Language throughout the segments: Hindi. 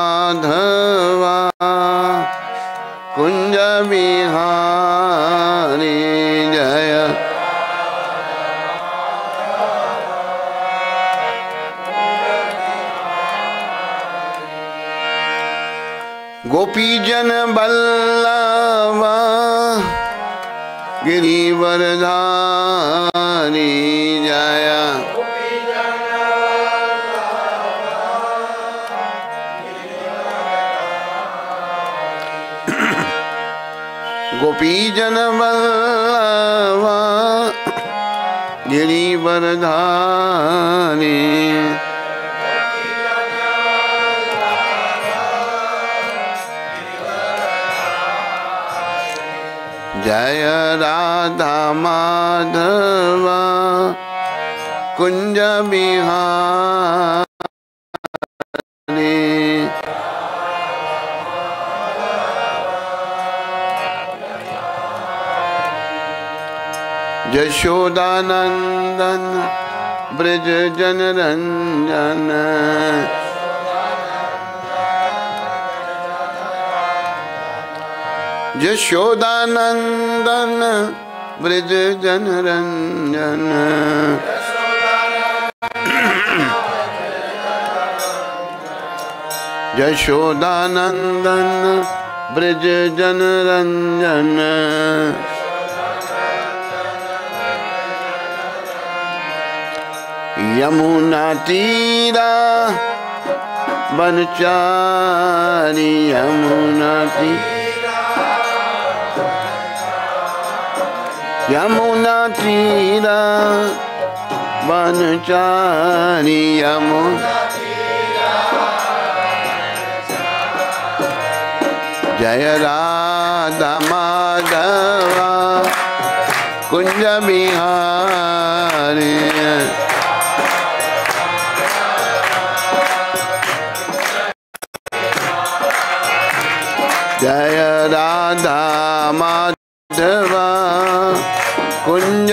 माधवा कुंज बिहारी जय। गोपी जन बल्लवा गिरिवरधारी। गोपी जन बल्लवा गिरिवरधारी जय राधा माधवा कुंज बिहारी। यशोदानंदन ब्रज जन रंजन यशोदानंदन ब्रज जन रंजन यशोदानंदन ब्रज जन यमुना तीरा बनचारी यमुना तीरा यमुना तीरा बनचारी यमुना जय राधा माधवा कुंज बिहारी। जय राधा माधवा कुंज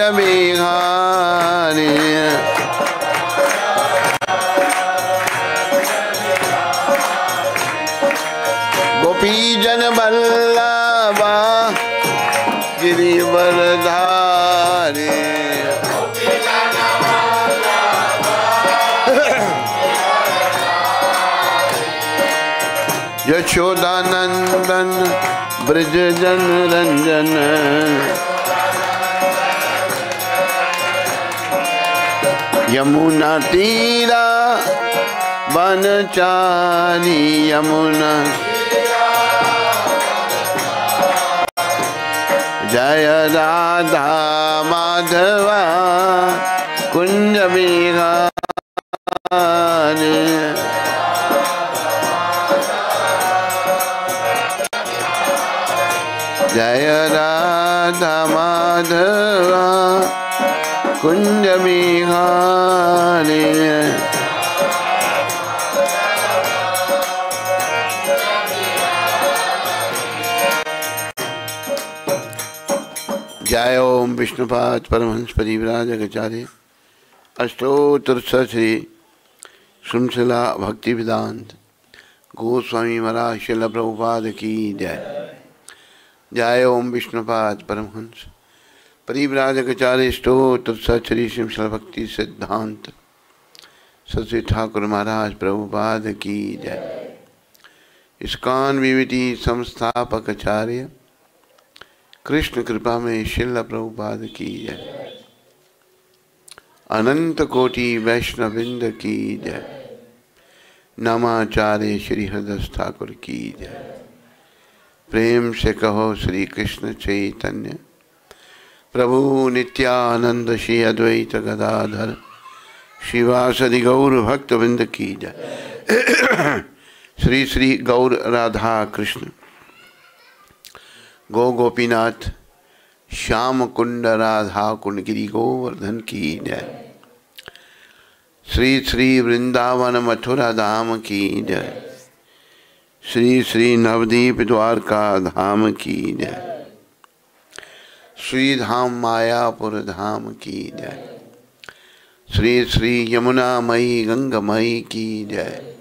यशोदानंदन ब्रज जन रंजन। यमुना तीरा बनचारी यमुना। जय राधा माधवा कुंज बिहारी राधा माधवा कुंज बिहारी जय ओम विष्णुपाद परमहंस परिव्राज आचार्य अष्टोत्तर श्री सुनशिला भक्ति वेदांत गोस्वामी महाराज शिल प्रभुपाद की जय। जय ओम विष्णुपाद परमहंस। परिव्राज आचार्य अष्टोत्तर श्री शिमशिला भक्ति सिद्धांत। सत ठाकुर महाराज प्रभुपाद की जय। इसकान विविधि संस्थापक आचार्य कृष्ण कृपा में शिल प्रभुपाद की जय। अनंत कोटि वैष्णविंद की जय। नामाचार्य श्री हरदस ठाकुर की जय। प्रेम से कहो श्री कृष्ण चैतन्य। प्रभु नित्यानंद श्री अद्वैत गदाधर शिवासदि गौर भक्तविंद की जय। श्री श्री गौर राधा कृष्ण गो गोपीनाथ, श्याम कुंड राधा कुंडगिरी गोवर्धन की जय। श्री श्री वृंदावन मथुरा धाम की जय। श्री श्री नवदीप द्वारका धाम की जय। श्री धाम मायापुर धाम की जय। श्री श्री यमुना मई गंगमयी की जय।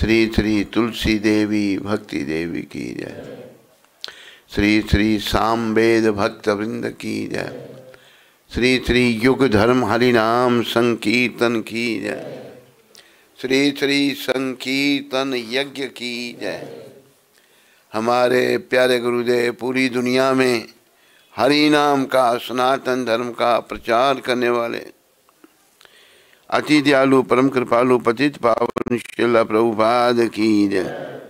श्री श्री तुलसी देवी भक्ति देवी की जय। श्री श्री साम भक्त वृंद की जय। श्री श्री युग धर्म हरिनाम संकीर्तन की जय। श्री श्री संकीर्तन यज्ञ की जय। हमारे प्यारे गुरुदेव, पूरी दुनिया में हरि नाम का सनातन धर्म का प्रचार करने वाले अति दयालु, परम कृपालु, पतित पावन शिला प्रभुपाद की जय।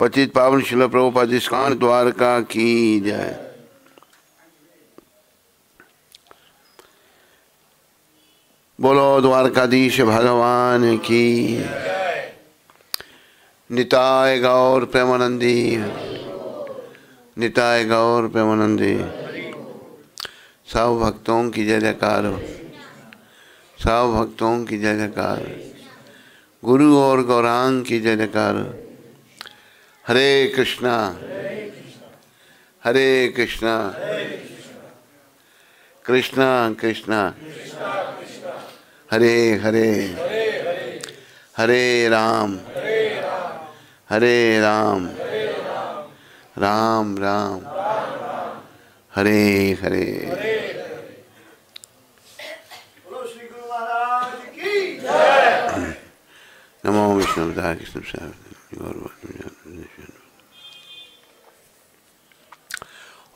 पतित पावन शिला प्रभुपाद इसकान द्वारका की जय। बोलो द्वारकाधीश भगवान की। निताय गौर प्रेमानंदी। निताय गौर प्रेमानंदी। सब भक्तों की जय जयकार। सब भक्तों की जय जयकार। गुरु और गौरांग की जय जयकार। हरे कृष्णा। हरे कृष्णा। कृष्णा कृष्णा। हरे हरे। हरे राम। हरे राम। राम राम। हरे हरे। नमो विष्णु कृष्ण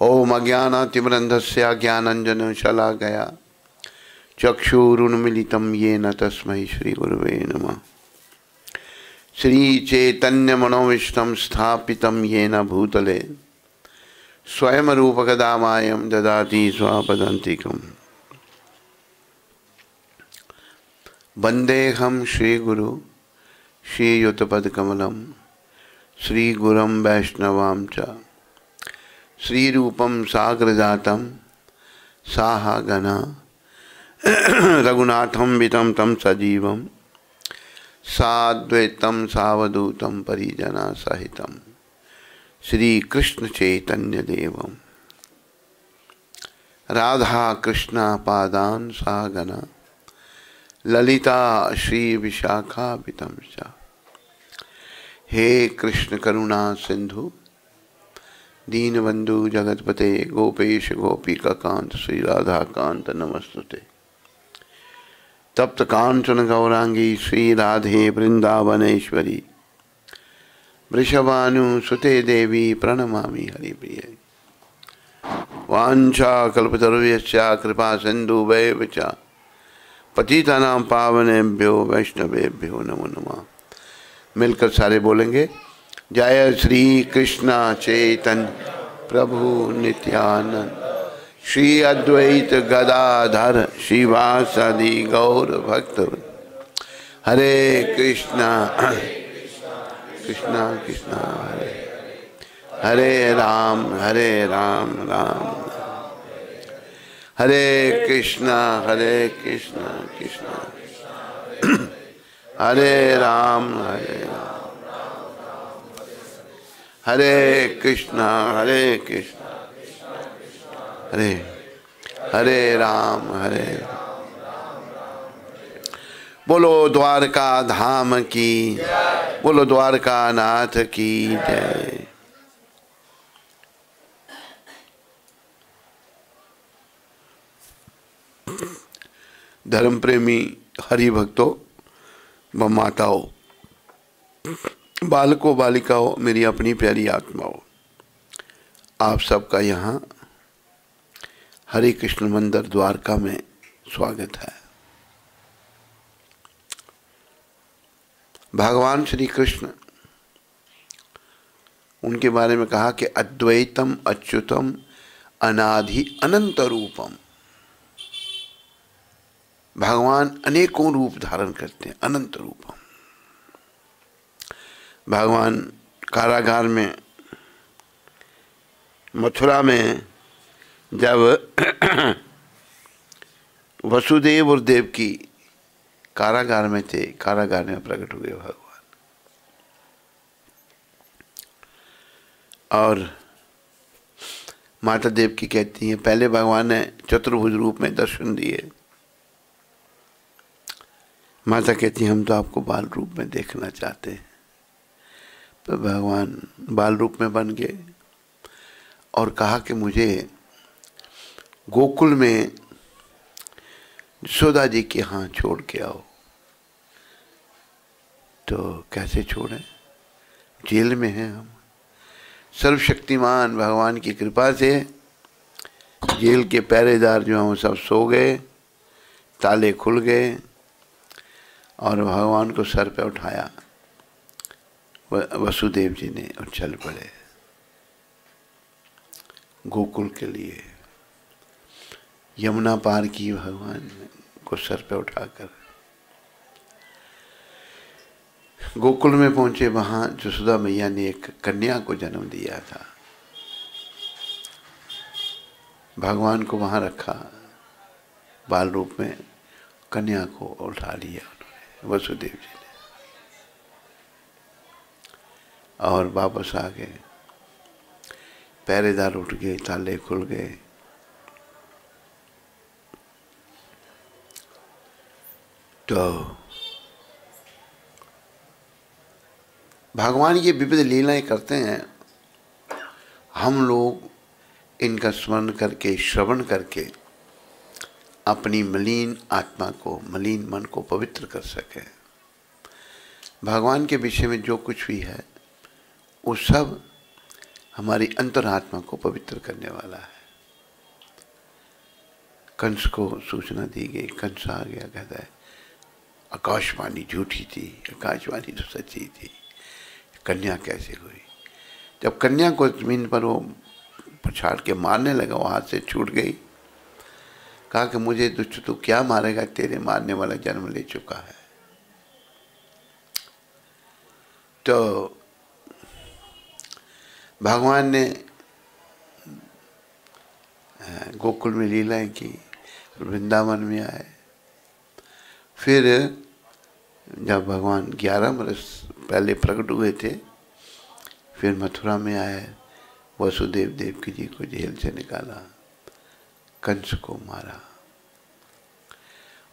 ओम अज्ञानातिमरंधस्य ज्ञानंजन शला गया चक्षुरुन्मिलितं येन तस्मै श्रीगुरुवे नमः। स्थापितं येन भूतले। स्वयं रूपकदामायं ददाति स्वापदन्तिकम्। वन्देऽहं श्रीगुरु, श्रीयुतपदकमलं, श्रीगुरं वैष्णवां श्रीरूपं साग्रजातं साहागना रघुनाथं वितं तं सजीवं, साद्वैतं सावधूतं परिजनसहितं। श्रीकृष्णचैतन्यदेवं। राधाकृष्णपादान् सागना, ललिता श्री श्रीविशाखापितं च हे कृष्ण करुणा सिंधु, दीनबंधु जगतपते गोपेश गोपिकांत श्री राधा कांत नमस्तुते। तप्त कांचन गौरांगी श्री राधे वृंदावनेश्वरी। वृषभानु सुते देवी प्रणमामि हरिप्रिय। कल्पतरुभ्यश्च कृपा सिंधु च। पतितानां पावनेभ्यो वैष्णवेभ्यो नमो नमः। मिलकर सारे बोलेंगे, जय श्री कृष्ण चेतन प्रभु नित्यानंद। श्री अद्वैत गदाधर शिवासदि गौर भक्त। हरे कृष्णा कृष्णा कृष्णा, हरे। हरे राम हरे राम राम। हरे कृष्णा हरे कृष्णा कृष्णा। हरे राम हरे राम। हरे कृष्णा हरे कृष्णा। हरे हरे राम, हरे बोलो द्वारका धाम की, बोलो द्वारका नाथ की जय। धर्म प्रेमी हरि भक्तों व माताओं, बालकों, बालिकाओं, मेरी अपनी प्यारी आत्माओं, आप सबका यहाँ हरे कृष्ण मंदिर द्वारका में स्वागत है। भगवान श्री कृष्ण उनके बारे में कहा कि अद्वैतम, अच्युतम अनाधि अनंत रूपम। भगवान अनेकों रूप धारण करते हैं, अनंत रूपम। भगवान कारागार में, मथुरा में जब वसुदेव और देव की कारागार में थे, कारागार में प्रकट हुए भगवान। और माता देव की कहती हैं, पहले भगवान ने चतुर्भुज रूप में दर्शन दिए। माता कहती है, हम तो आपको बाल रूप में देखना चाहते हैं। पर भगवान बाल रूप में बन गए और कहा कि मुझे गोकुल में यशोदा जी के यहाँ छोड़ के आओ। तो कैसे छोड़ें? जेल में हैं हम। सर्वशक्तिमान भगवान की कृपा से जेल के पहरेदार जो हैं वो सब सो गए, ताले खुल गए और भगवान को सर पे उठाया। वसुदेव जी ने और चल पड़े। गोकुल के लिए यमुना पार की भगवान को सर पे उठाकर। गोकुल में पहुँचे वहाँ जसुदा मैया ने एक कन्या को जन्म दिया था। भगवान को वहाँ रखा। बाल रूप में कन्या को उठा लिया उन्होंने, वसुदेव जी ने। और वापस आ गए। पहरेदार उठ गए, ताले खुल गए। तो भगवान ये विविध लीलाएँ करते हैं। हम लोग इनका स्मरण करके, श्रवण करके अपनी मलिन आत्मा को, मलिन मन को पवित्र कर सके। भगवान के विषय में जो कुछ भी है, वो सब हमारी अंतरात्मा को पवित्र करने वाला है। कंस को सूचना दी गई, कंस आ गया कहता है आकाशवाणी झूठी थी, आकाशवाणी तो सच्ची थी। कन्या कैसे हुई? जब कन्या को ज़मीन पर वो पछाड़ के मारने लगा वहाँ से छूट गई। कहा कि मुझे दुष्ट तू क्या मारेगा, तेरे मारने वाला जन्म ले चुका है। तो भगवान ने गोकुल में लीलाएँ की, वृंदावन में आए। फिर जब भगवान ग्यारह बरस पहले प्रकट हुए थे, फिर मथुरा में आए, वसुदेव देवकी जी को जेल से निकाला, कंस को मारा।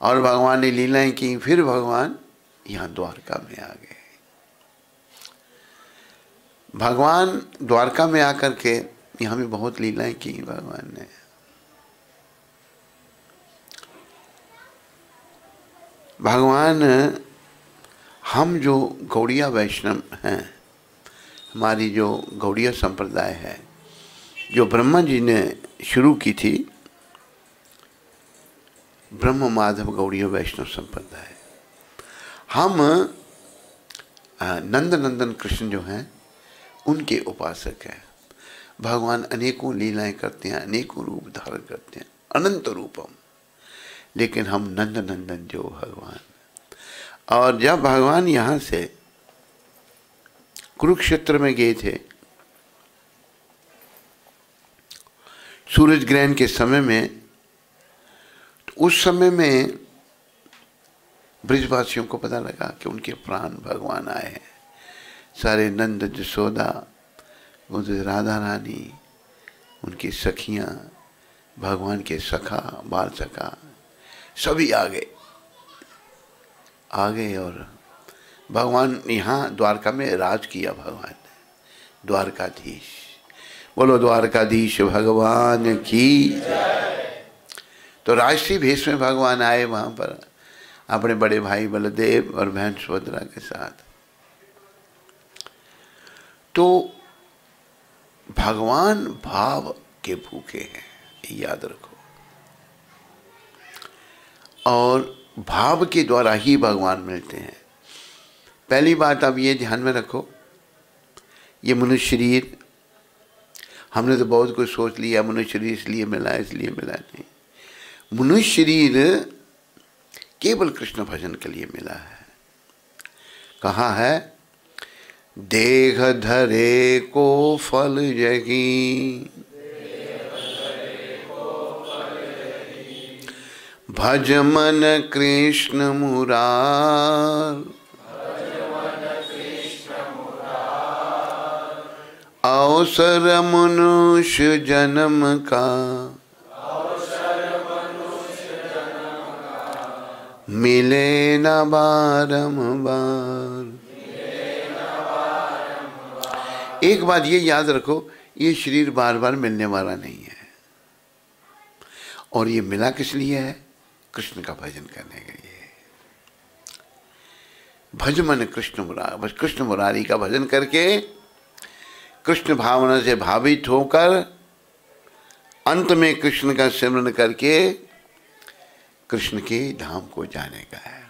और भगवान ने लीलाएँ की, फिर भगवान यहाँ द्वारका में आ गए। भगवान द्वारका में आकर के यहाँ भी बहुत लीलाएँ की भगवान ने। भगवान, हम जो गौड़िया वैष्णव हैं, हमारी जो गौड़िया संप्रदाय है, जो ब्रह्मा जी ने शुरू की थी, ब्रह्म माधव गौड़िया वैष्णव संप्रदाय। हम नंद नंदन कृष्ण जो हैं, उनके उपासक हैं। भगवान अनेकों लीलाएँ करते हैं, अनेकों रूप धारण करते हैं, अनंत रूपम। लेकिन हम नंद नंदन जो भगवान और जब भगवान यहाँ से कुरुक्षेत्र में गए थे, सूरज ग्रहण के समय में तो उस समय में ब्रिजवासियों को पता लगा कि उनके प्राण भगवान आए हैं। सारे नंद जसोदा राधा रानी, उनकी सखियाँ, भगवान के सखा, बाल सखा सभी आ गए। आ गए और भगवान यहाँ द्वारका में राज किया भगवान ने। द्वारकाधीश। बोलो, द्वारकाधीश, भगवान की तो राष्ट्रीय भेष में भगवान आए वहाँ पर। अपने बड़े भाई बलदेव और बहन सुभद्रा के साथ। तो भगवान भाव के भूखे हैं, याद रखो। और भाव के द्वारा ही भगवान मिलते हैं। पहली बात अब ये ध्यान में रखो, ये मनुष्य शरीर, हमने तो बहुत कुछ सोच लिया, मनुष्य शरीर इसलिए मिला इसलिए मिला नहीं। मनुष्य शरीर केवल कृष्ण भजन के लिए मिला है। कहा है? देह धरे को फल जगी। भज मन कृष्ण मुरार अवसर मनुष्य जन्म का। मिले न बारंबार। एक बात ये याद रखो, ये शरीर बार बार मिलने वाला नहीं है। और ये मिला किस लिए है? कृष्ण का भजन करने के लिए। भज मन कृष्ण मुरारी कृष्ण मुरारी का भजन करके कृष्ण भावना से भावित होकर अंत में कृष्ण का सिमरन करके कृष्ण के धाम को जाने का है।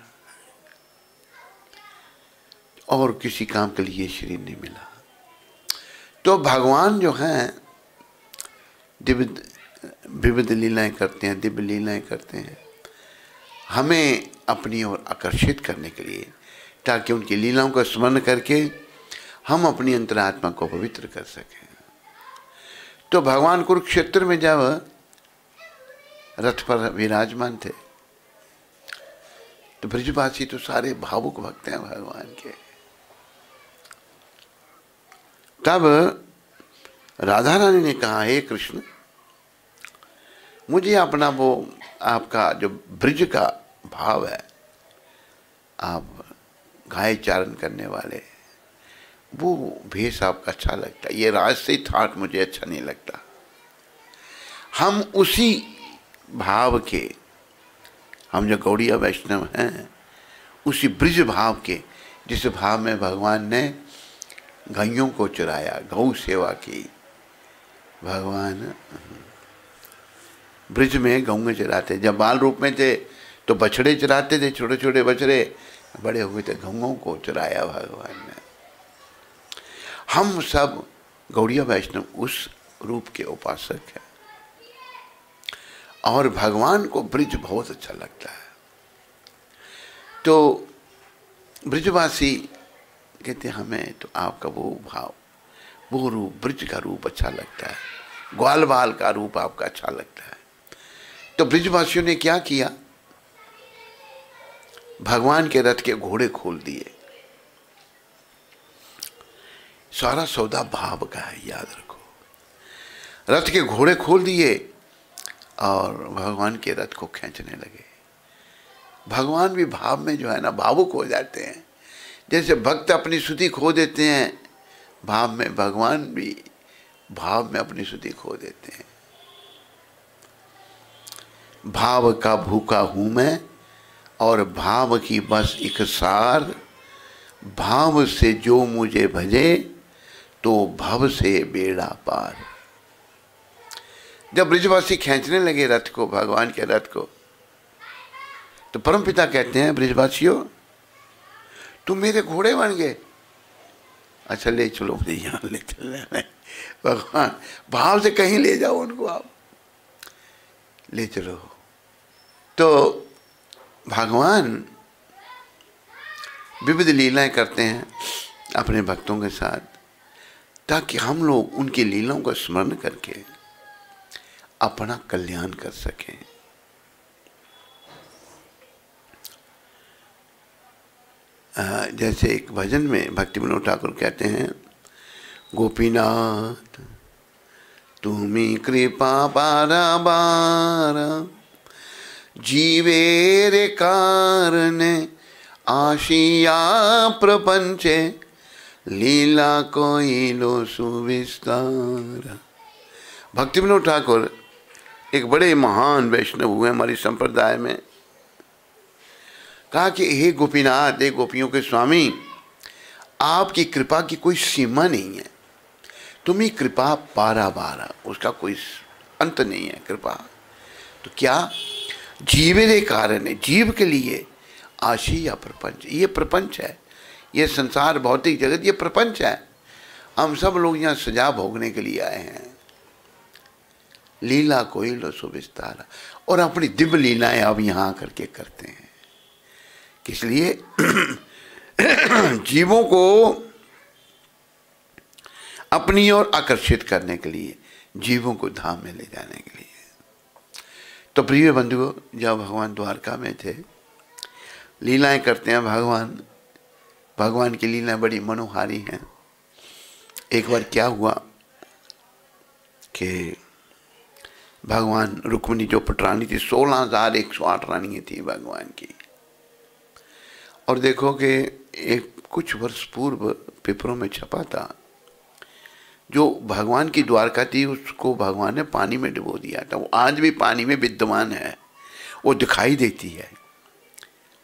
और किसी काम के लिए शरीर नहीं मिला। तो भगवान जो हैं, दिव्य, विविध लीलाएँ करते हैं, दिव्य लीलाएँ करते हैं। हमें अपनी ओर आकर्षित करने के लिए, ताकि उनकी लीलाओं का स्मरण करके हम अपनी अंतरात्मा को पवित्र कर सकें। तो भगवान कुरुक्षेत्र में जब रथ पर विराजमान थे तो ब्रजवासी तो सारे भावुक भक्त हैं भगवान के। तब राधा रानी ने कहा, हे कृष्ण, मुझे अपना वो आपका जो ब्रिज का भाव है, आप गाय चारण करने वाले, वो भेष आपका अच्छा लगता है। ये राजसी ठाट मुझे अच्छा नहीं लगता। हम उसी भाव के, हम जो गौड़िया वैष्णव हैं, उसी ब्रिज भाव के, जिस भाव में भगवान ने गायों को चुराया, गौ सेवा की, भगवान ब्रिज में गऊ चराते, जब बाल रूप में थे तो बछड़े चराते थे छोटे छोटे बछड़े। बड़े हुए थे, गऊ को चराया भगवान ने। हम सब, गौड़िया वैष्णव, उस रूप के उपासक हैं। और भगवान को ब्रिज बहुत अच्छा लगता है। तो ब्रिजवासी कहते हमें तो आपका वो भाव, वो रूप, ब्रिज का रूप अच्छा लगता है। ग्वाल बाल का रूप आपका अच्छा लगता है। तो ब्रिजवासियों ने क्या किया? भगवान के रथ के घोड़े खोल दिए। सारा सौदा भाव का है, याद रखो। रथ के घोड़े खोल दिए और भगवान के रथ को खींचने लगे। भगवान भी भाव में जो है ना, भावुक हो जाते हैं। जैसे भक्त अपनी श्रुति खो देते हैं, भाव में भगवान भी भाव में अपनी श्रुति खो देते हैं। भाव का भूखा हूँ मैं, और भाव की बस एक सार। भाव से जो मुझे भजे तो भव से बेड़ा पार। जब ब्रिजवासी खींचने लगे रथ को, भगवान के रथ को तो परमपिता कहते हैं, ब्रिजवासियों, तुम मेरे घोड़े बन गए। अच्छा ले चलो मुझे यहाँ ले चल भगवान, भाव से कहीं ले जाओ उनको आप। ले चलो। तो भगवान विविध लीलाएँ करते हैं अपने भक्तों के साथ, ताकि हम लोग उनकी लीलाओं का स्मरण करके अपना कल्याण कर सकें। जैसे एक भजन में भक्ति विनोद ठाकुर कहते हैं, गोपीनाथ तुम्हें कृपा बारा बारा जीवेरे कारण, आशिया प्रपंचे, लीला कोइलो सुविस्तार। भक्ति विनोद ठाकुर, एक बड़े महान वैष्णव हुए हमारी संप्रदाय में। कहा कि, हे गोपीनाथ, हे गोपियों के स्वामी, आपकी कृपा की कोई सीमा नहीं है। तुम्ही कृपा पारा बारा उसका कोई अंत नहीं है कृपा। तो क्या जीवे कारण है, जीव के लिए आशी या प्रपंच। ये प्रपंच है। ये संसार भौतिक जगत, ये प्रपंच है। हम सब लोग यहाँ सजा भोगने के लिए आए हैं। लीला कोई लो सुविस्तार और अपनी दिव्य लीलाएँ अब यहाँ करके करते हैं। इसलिए जीवों को अपनी ओर आकर्षित करने के लिए, जीवों को धाम में ले जाने के लिए। तो प्रिय बंधुओं, जब भगवान द्वारका में थे, लीलाएँ करते हैं भगवान भगवान की लीलाएँ बड़ी मनोहारी हैं। एक बार क्या हुआ कि भगवान रुक्मणी जो पटरानी थी, सोलह हज़ार एक सौ आठ रानी थी भगवान की। और देखो कि एक कुछ वर्ष पूर्व पेपरों में छपा था। जो भगवान की द्वारका थी, उसको भगवान ने पानी में डुबो दिया था। वो आज भी पानी में विद्यमान है। वो दिखाई देती है।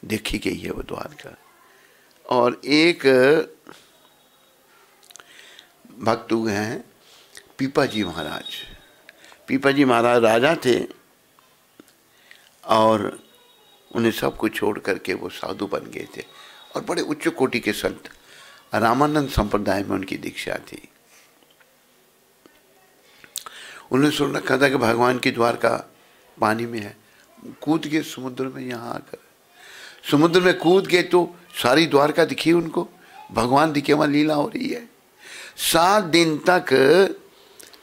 देखी गई है वो द्वारका। और एक, भक्त हुए हैं पीपा जी महाराज। पीपा जी महाराज राजा थे और उन्हें सब कुछ छोड़ करके वो साधु बन गए थे। और बड़े उच्च कोटि के संत, रामानंद संप्रदाय में उनकी दीक्षा थी। उन्होंने सुन रखा था कि भगवान की द्वारका पानी में है। कूद के समुद्र में यहाँ आकर। समुद्र में कूद के तो सारी द्वारका दिखी उनको। भगवान दिखे, वहाँ लीला हो रही है। सात दिन तक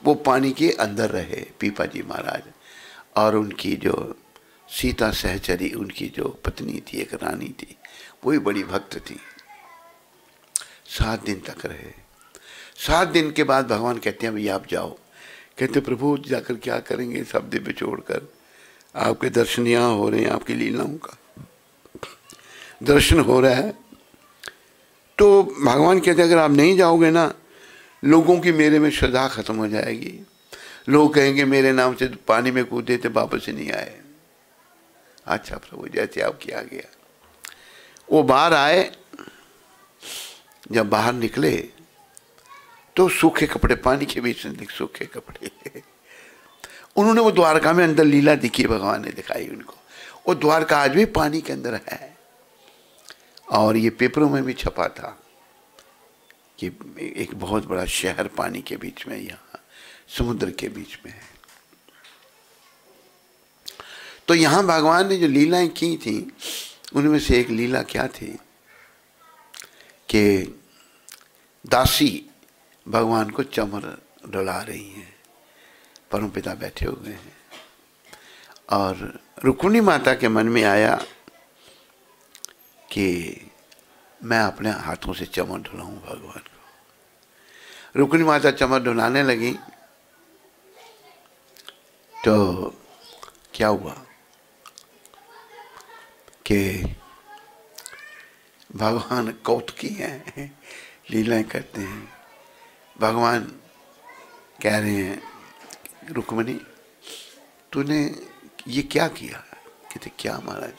वो पानी के अंदर रहे, पीपा जी महाराज। और उनकी जो सीता सहचरी, उनकी जो पत्नी थी, एक रानी थी, वो भी बड़ी भक्त थी। सात दिन तक रहे। सात दिन के बाद भगवान कहते हैं, भैया, आप जाओ। कहते, प्रभु, जाकर क्या करेंगे सब दिव्य छोड़कर? आपके दर्शन यहाँ हो रहे हैं, आपकी लीलाओं का। दर्शन हो रहा है। तो भगवान कहते अगर आप नहीं जाओगे ना, लोगों की मेरे में श्रद्धा खत्म हो जाएगी। लोग कहेंगे, मेरे नाम से पानी में कूदे थे, वापस नहीं आए। अच्छा प्रभु, जैसे आप किया गया वो बाहर आए। जब बाहर निकले तो सूखे कपड़े, पानी के बीच में सूखे कपड़े। उन्होंने वो द्वारका में अंदर लीला दिखी, भगवान ने दिखाई उनको। वो द्वारका आज भी पानी के अंदर है। और ये पेपरों में भी छपा था कि एक बहुत बड़ा शहर पानी के बीच में, यहाँ समुद्र के बीच में है। तो यहाँ भगवान ने जो लीलाएँ की थी, उनमें से एक लीला क्या थी कि दासी भगवान को चमर डला रही हैं। परम पिता बैठे हुए हैं। और रुक्मिणी माता के मन में आया कि मैं अपने हाथों से चमर ढुलाऊं भगवान को। रुक्मिणी माता चमर ढुलाने लगी। तो क्या हुआ कि भगवान कौतकी हैं, लीलाएँ करते हैं। भगवान कह रहे हैं, रुक्मणी, तूने ये क्या किया? कहते, क्या महाराज?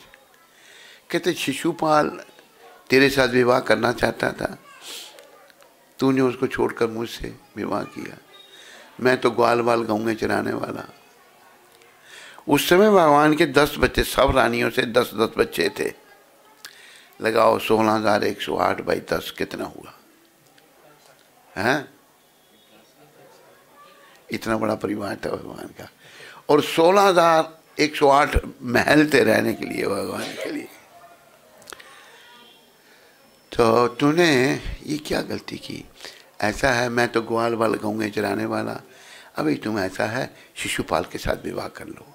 कहते, शिशुपाल तेरे साथ विवाह करना चाहता था। तूने उसको छोड़कर मुझसे विवाह किया। मैं तो ग्वाल बाल गाँव चराने वाला। उस समय भगवान के दस बच्चे, सब रानियों से दस दस बच्चे थे। लगाओ, सोलह हज़ार एक सौ आठ बाई दस कितना हुआ? है? इतना बड़ा परिवार था भगवान का। और सोलह हज़ार एक सौ आठ महल थे रहने के लिए भगवान के लिए। तो तूने ये क्या गलती की? ऐसा है, मैं तो ग्वाल वाल गाँव चराने वाला। अभी तुम ऐसा है, शिशुपाल के साथ विवाह कर लो।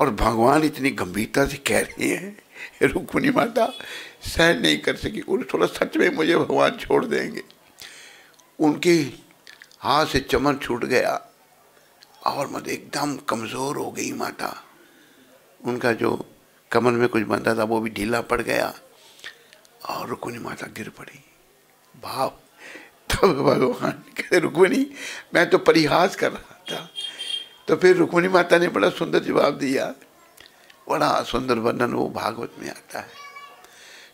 और भगवान इतनी गंभीरता से कह रही है, रुक्मणी माता, सहन नहीं कर सकी। उन थोड़ा सच में मुझे भगवान छोड़ देंगे। उनके हाथ से चमन छूट गया। और मत एकदम कमज़ोर हो गई माता। उनका जो कमर में कुछ बंधा था, वो भी ढीला पड़ गया और रुक्मिणी माता गिर पड़ी। भाव तब भगवान कहते रुक्मिणी, मैं तो परिहास कर रहा था। तो फिर रुक्मिणी माता ने बड़ा सुंदर जवाब दिया। बड़ा सुंदर वर्णन वो भागवत में आता है।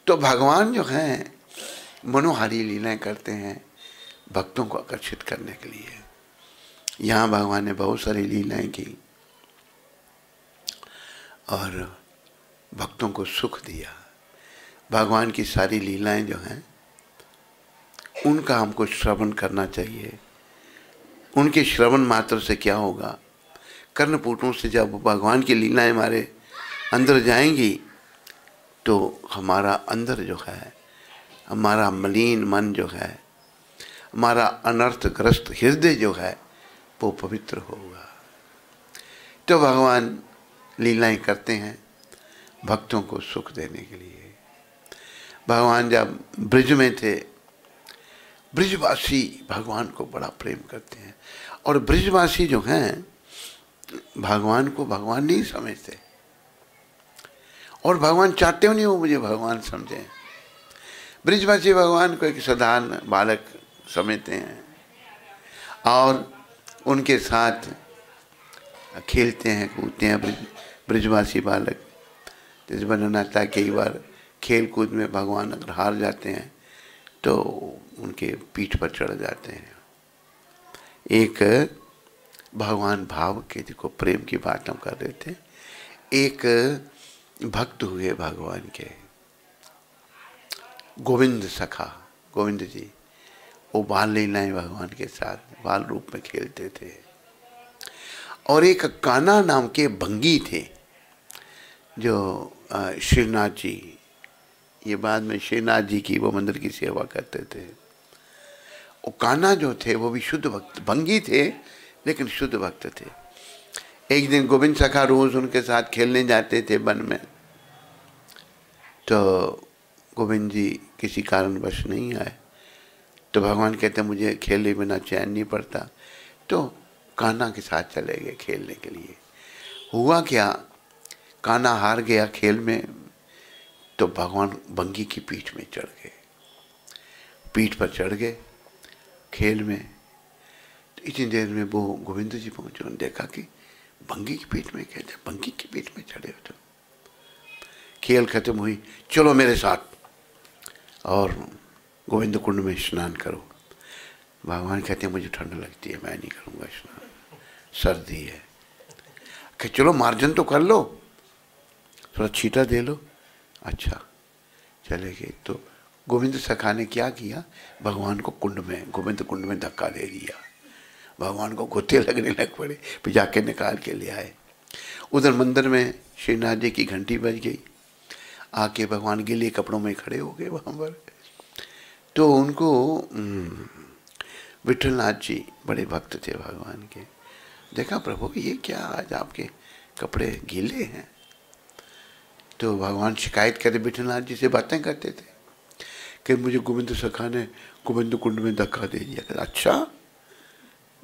तो भगवान जो हैं, मनोहारी लीलाएँ करते हैं भक्तों को आकर्षित करने के लिए। यहाँ भगवान ने बहुत सारी लीलाएँ की और भक्तों को सुख दिया। भगवान की सारी लीलाएँ जो हैं, उनका हमको श्रवण करना चाहिए। उनके श्रवण मात्र से क्या होगा? कर्णपुटों से जब भगवान की लीलाएँ हमारे अंदर जाएँगी तो हमारा अंदर जो है, हमारा मलिन मन जो है, हमारा अनर्थग्रस्त हृदय जो है वो पवित्र होगा। तो भगवान लीलाएँ करते हैं भक्तों को सुख देने के लिए। भगवान जब ब्रिज में थे, ब्रिजवासी भगवान को बड़ा प्रेम करते हैं। और ब्रिजवासी जो हैं, भगवान को भगवान नहीं समझते। और भगवान चाहते हो नहीं वो मुझे भगवान समझे। ब्रिजवासी भगवान को एक साधारण बालक समझते हैं। और उनके साथ खेलते हैं, कूदते हैं ब्रिज, ब्रिजवासी बालक। जैसे बनना था कई बार खेल कूद में भगवान अगर हार जाते हैं तो उनके पीठ पर चढ़ जाते हैं। एक भगवान भाव के देखो, प्रेम की बात हम कर रहे थे। एक भक्त हुए भगवान के। गोविंद सखा, गोविंद जी। वो बाल लीलाएँ भगवान के साथ, बाल रूप में खेलते थे। और एक काना नाम के भंगी थे, जो श्रीनाथ जी, ये बाद में श्रीनाथ जी की वो मंदिर की सेवा करते थे। वो काना जो थे, वो भी शुद्ध भक्त, भंगी थे, लेकिन शुद्ध भक्त थे। एक दिन गोविंद सखा रोज उनके साथ खेलने जाते थे वन में। तो गोविंद जी किसी कारणवश नहीं आए। तो भगवान कहते मुझे खेले बिना चैन नहीं पड़ता। तो कान्हा के साथ चले गए खेलने के लिए। हुआ क्या? कान्हा हार गया खेल में तो भगवान बंगी की पीठ में चढ़ गए। पीठ पर चढ़ गए खेल में। तो इतनी देर में वो गोविंद जी पहुँचे, उन्होंने देखा कि बंगी की पीठ में कहते बंगी की पीठ में चढ़े हो तो। खेल खत्म हुई, चलो मेरे साथ। और गोविंद कुंड में स्नान करो। भगवान कहते हैं, मुझे ठंड लगती है, मैं नहीं करूँगा स्नान। सर्दी है। कि चलो, मार्जन तो कर लो। थोड़ा छीटा दे लो। अच्छा चले गए। तो गोविंद सखा ने क्या किया? भगवान को कुंड में, गोविंद कुंड में धक्का दे दिया। भगवान को गोते लगने लग पड़े। फिर जाके निकाल के ले आए। उधर मंदिर में श्रीनाथ जी की घंटी बज गई। आके भगवान गिले कपड़ों में खड़े हो गए वहाँ पर। तो उनको विठलनाथ जी बड़े भक्त थे भगवान के। देखा प्रभु, ये क्या आज आपके कपड़े गीले हैं? तो भगवान शिकायत करे विठलनाथ जी से बातें करते थे कि मुझे गोविंद सखा ने गोविंद कुंड में धक्का दे दिया। अच्छा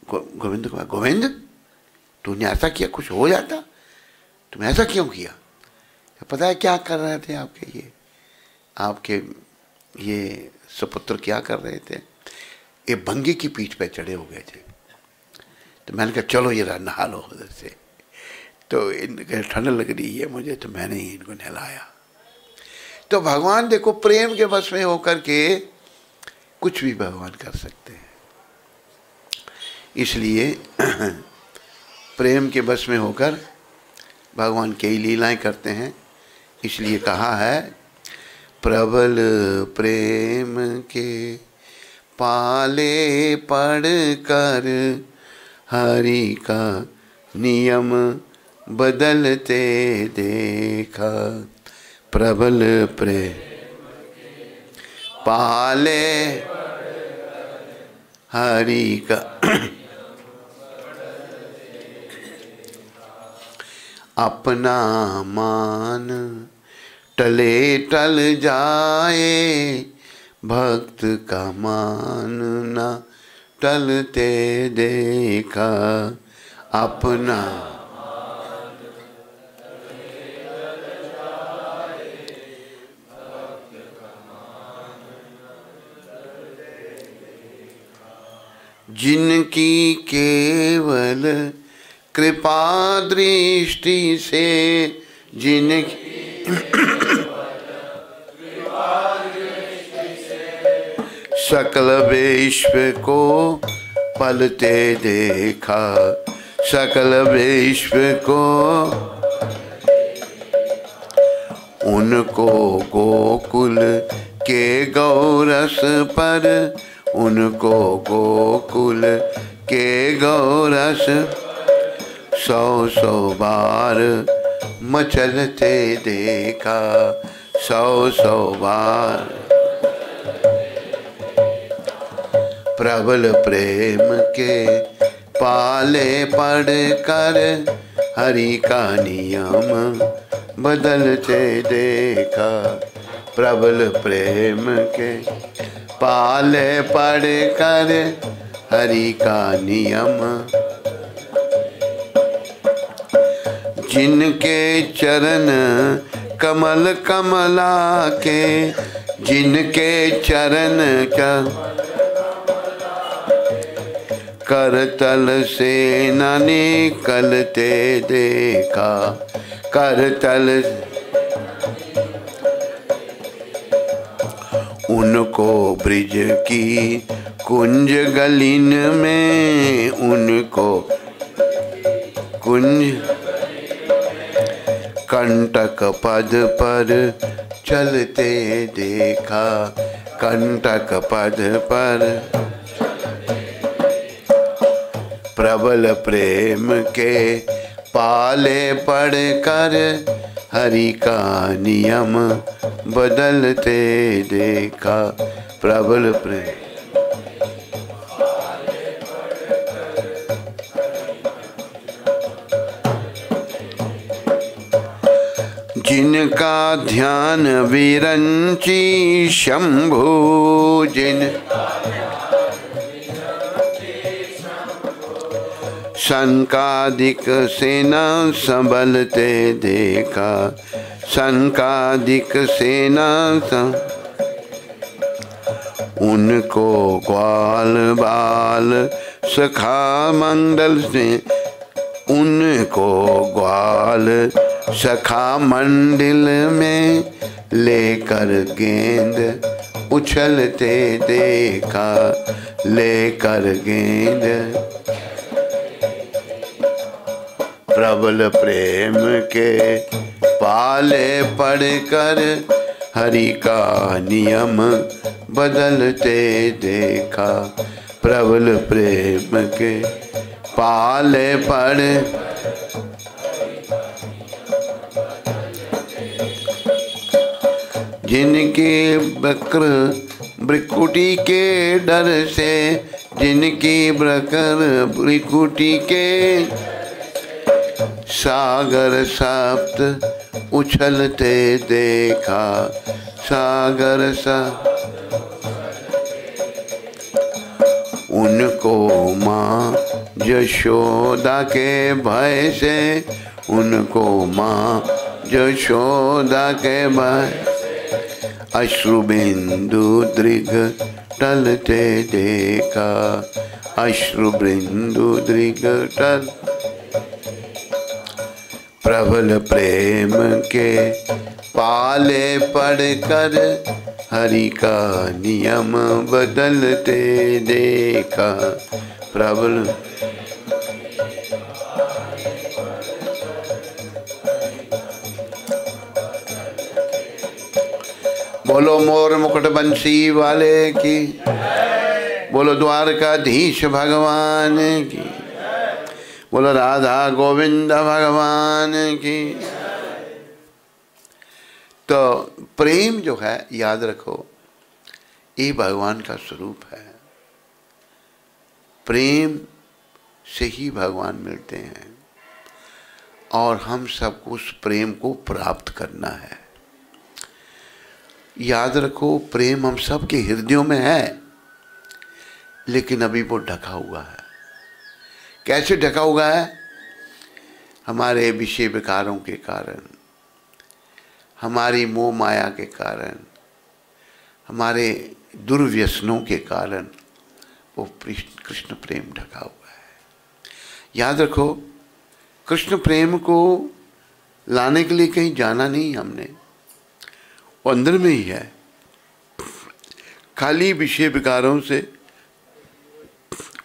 गोविंद को गोविंद, तूने ऐसा किया, कुछ हो जाता? तुम ऐसा क्यों किया? पता है क्या कर रहे थे आपके ये? आपके ये सुपुत्र क्या कर रहे थे? ये भंगी की पीठ पे चढ़े हो गए थे। तो मैंने कहा, चलो ये नहा लो उधर से। तो इनके ठंड लग रही है मुझे। तो मैंने ही इनको नहलाया। तो भगवान देखो, प्रेम के बस में होकर के कुछ भी भगवान कर सकते हैं। इसलिए प्रेम के बस में होकर भगवान कई लीलाएँ करते हैं। इसलिए कहा है प्रबल प्रेम के पाले पढ़ कर हरि का नियम बदलते देखा। प्रबल प्रेम पाले हरि का अपना मान टले टल जाए, भक्त का मान न टलते देखा, अपना जिनकी केवल कृपा दृष्टि से जिनकी सकल विश्व को पलते देखा सकल विश्व को उनको गोकुल के गौरस पर उनको गोकुल के गौरस सौ सौ बार मचलते देखा सौ सौ बार। प्रबल प्रेम के पाले पढ़ कर हरि का नियम बदलते देखा। प्रबल प्रेम के पाले पढ़ कर हरि का नियम जिनके चरण कमल कमला के जिनके चरण का करतल से न निकलते देखा करतल उनको ब्रिज की कुंज गलिन में उनको कुंज कंटक पद पर चलते देखा। कंटक पद पर प्रबल प्रेम के पाले पड़ कर हरि का नियम बदलते देखा। प्रबल प्रेम जिनका ध्यान विरंची शंभु जिन। शंकादिक सेना संबलते देखा। शंकादिक सेना उनको ग्वाल बाल सखा मंडल से उनको ग्वाल सखा मंडिल में लेकर गेंद उछलते देखा, लेकर गेंद। प्रबल प्रेम के पाले पढ़कर हरि का नियम बदलते देखा। प्रबल प्रेम के पाले पढ़ जिनके बक्र ब्रिकुटी के डर से, जिनकी ब्रकर ब्रिकुटी के सागर सप्त उछलते देखा। सागर सा उनको माँ जशोदा के भय से, उनको माँ जशोदा के भय अश्रुबिंदु दृग टलते देखा। अश्रुबिंदु दृग टल। प्रबल प्रेम के पाले पढ़कर हरि का नियम बदलते देखा। प्रबल बोलो मोर मुकुट बंसी वाले की। बोलो द्वारकाधीश भगवान की। बोलो राधा गोविंद भगवान की। तो प्रेम जो है, याद रखो, ये भगवान का स्वरूप है। प्रेम से ही भगवान मिलते हैं। और हम सबको उस प्रेम को प्राप्त करना है। याद रखो, प्रेम हम सब के हृदयों में है, लेकिन अभी वो ढका हुआ है। कैसे ढका हुआ है? हमारे विषय विकारों के कारण, हमारी मोह माया के कारण, हमारे दुर्व्यसनों के कारण वो कृष्ण प्रेम ढका हुआ है। याद रखो, कृष्ण प्रेम को लाने के लिए कहीं जाना नहीं हमने। वो अंदर में ही है। खाली विषय विकारों से,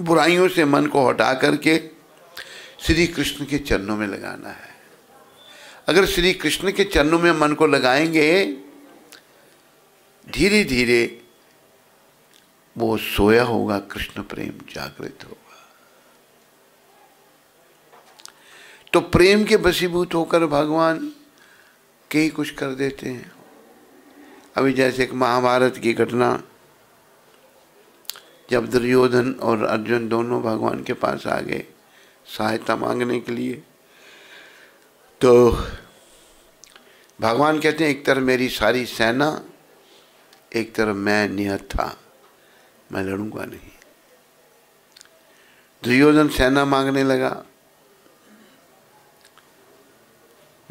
बुराइयों से मन को हटा करके श्री कृष्ण के चरणों में लगाना है। अगर श्री कृष्ण के चरणों में मन को लगाएँगे धीरे धीरे वो सोया होगा, कृष्ण प्रेम जागृत होगा। तो प्रेम के बसीभूत होकर भगवान के ही कुछ कर देते हैं। अभी जैसे एक महाभारत की घटना, जब दुर्योधन और अर्जुन दोनों भगवान के पास आ गए सहायता मांगने के लिए तो भगवान कहते हैं, एक तरफ़ मेरी सारी सेना, एक तरफ़ मैं नियत था, मैं लड़ूँगा नहीं। दुर्योधन सेना मांगने लगा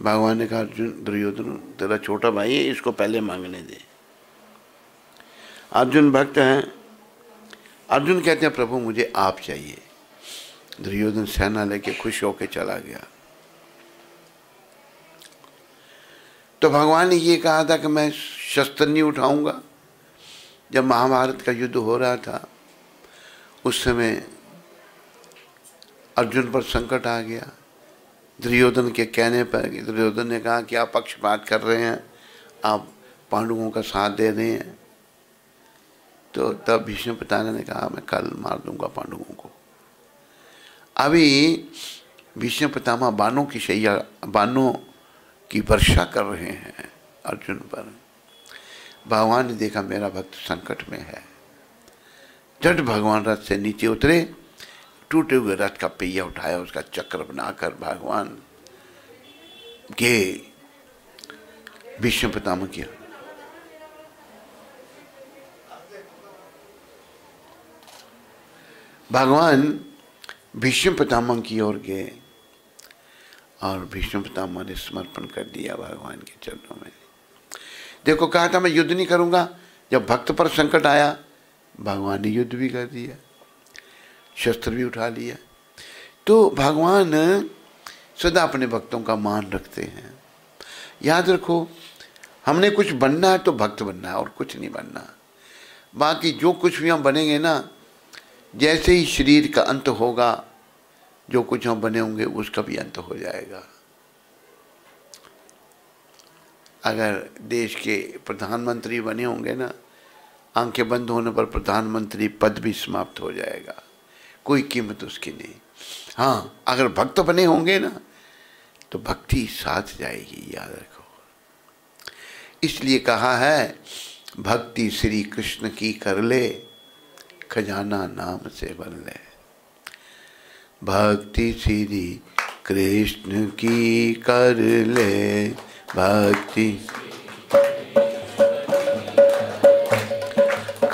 भगवान ने कहा, अर्जुन, दुर्योधन, तेरा छोटा भाई है, इसको पहले मांगने दे। अर्जुन भक्त हैं। अर्जुन कहते हैं, प्रभु, मुझे आप चाहिए। दुर्योधन सेना लेके खुश होके चला गया। तो भगवान ने ये कहा था कि मैं शस्त्र नहीं उठाऊँगा। जब महाभारत का युद्ध हो रहा था, उस समय अर्जुन पर संकट आ गया। दुर्योधन के कहने पर दुर्योधन ने कहा कि आप पक्षपात कर रहे हैं, आप पांडवों का साथ दे रहे हैं। तो तब भीष्म पिताने ने कहा, मैं कल मार दूँगा पांडवों को। अभी भीष्म पितामह बानों की शैया, बानों की वर्षा कर रहे हैं अर्जुन पर। भगवान ने देखा मेरा भक्त संकट में है। जट भगवान रथ से नीचे उतरे। टूटे हुए रथ का पहिया उठाया, उसका चक्र बनाकर भगवान के भीष्म पितामह किया भगवान भीष्म पितामह की ओर गए और भीष्म पितामह ने समर्पण कर दिया भगवान के चरणों में। देखो, कहा था, मैं युद्ध नहीं करूँगा। जब भक्त पर संकट आया, भगवान ने युद्ध भी कर दिया। शस्त्र भी उठा लिया तो भगवान सदा अपने भक्तों का मान रखते हैं। याद रखो, हमने कुछ बनना है तो भक्त बनना है और कुछ नहीं बनना। बाकी जो कुछ भी हम बनेंगे ना, जैसे ही शरीर का अंत होगा, जो कुछ हम बने होंगे, उसका भी अंत हो जाएगा। अगर देश के प्रधानमंत्री बने होंगे ना, आँखें बंद होने पर प्रधानमंत्री पद भी समाप्त हो जाएगा। कोई कीमत उसकी नहीं। हाँ अगर भक्त बने होंगे ना तो भक्ति साथ जाएगी, याद रखो। इसलिए कहा है, भक्ति श्री कृष्ण की कर ले, खजाना नाम से बन ले। भक्ति श्री कृष्ण की कर ले, भक्ति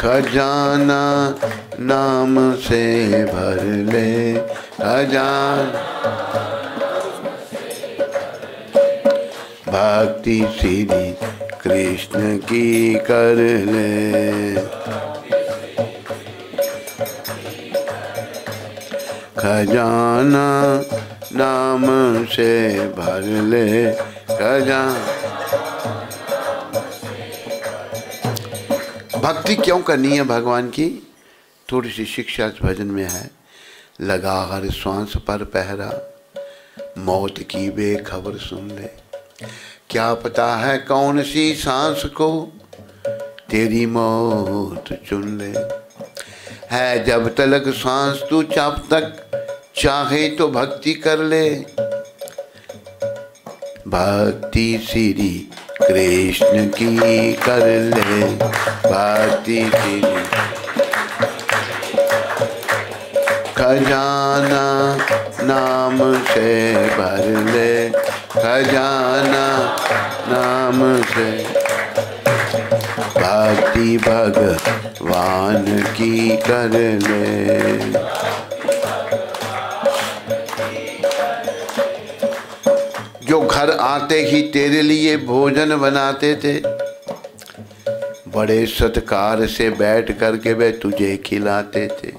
खजाना नाम से भर ले, खजान। भक्ति श्री कृष्ण की कर ले। खजाना नाम से भर ले, खजाना। भक्ति क्यों करनी है भगवान की? थोड़ी सी शिक्षा इस भजन में है। लगा हर श्वास पर पहरा, मौत की बेखबर सुन ले। क्या पता है कौन सी सांस को तेरी मौत चुन ले? है जब तलक सांस तू चाप तक, चाहे तो भक्ति कर ले। भक्ति श्री कृष्ण की कर ले भक्ति की। खजाना नाम से भर ले, खजाना नाम से। भक्ति भगवान की कर ले। घर आते ही तेरे लिए भोजन बनाते थे। बड़े सत्कार से बैठ करके वे तुझे खिलाते थे।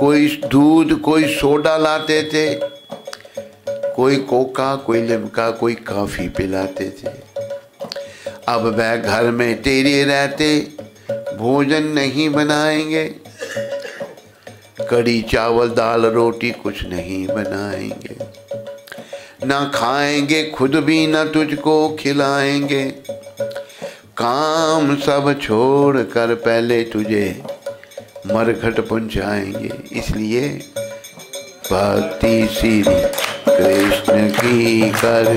कोई दूध, कोई सोडा लाते थे। कोई कोका, कोई लिमका, कोई काफ़ी पिलाते थे। अब वह घर में तेरे रहते, भोजन नहीं बनाएँगे। कड़ी चावल, दाल, रोटी कुछ नहीं बनाएँगे। ना खाएँगे, खुद भी न तुझको खिलाएँगे। काम सब छोड़ कर पहले तुझे मरघट पहुंचाएँगे। इसलिए भक्ति श्री कृष्ण की कर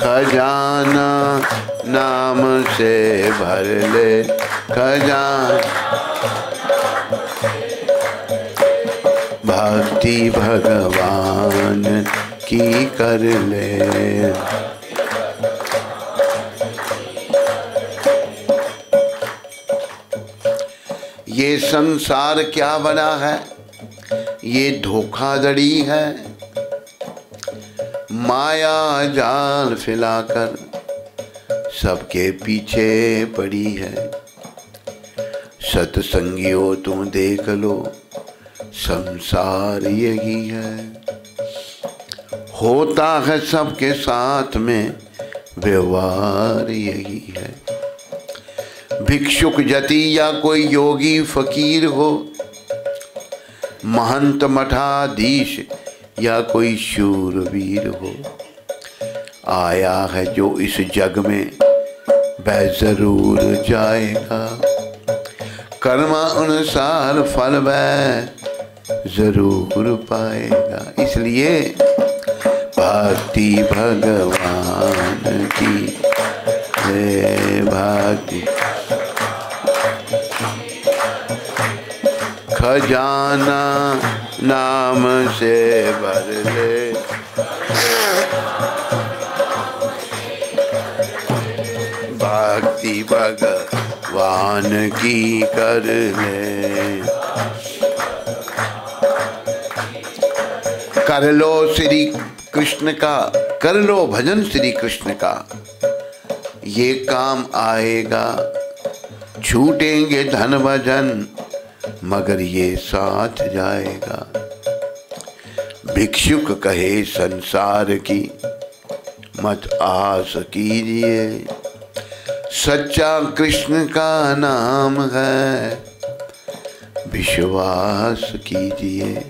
खजाना नाम से भर ले। खजाना भक्ति भगवान की कर ले। ये संसार क्या बना है? ये धोखाधड़ी है। माया जाल फैलाकर सबके पीछे पड़ी है। सत्संगियों तुम देख लो। संसार यही है। होता है सबके साथ में व्यवहार यही है। भिक्षुक जति या कोई योगी फकीर हो, महंत मठाधीश या कोई शूरवीर हो, आया है जो इस जग में, वह ज़रूर जाएगा। कर्म अनुसार फल वह ज़रूर पाएगा। इसलिए भक्ति भगवान की भक्ति खजाना नाम से भर ले। भक्ति भगवान की कर ले। कर लो श्री कृष्ण का, कर लो भजन श्री कृष्ण का। ये काम आएगा, छूटेंगे धन भजन, मगर ये साथ जाएगा। भिक्षुक कहे संसार की, मत आस कीजिए। सच्चा कृष्ण का नाम है, विश्वास कीजिए।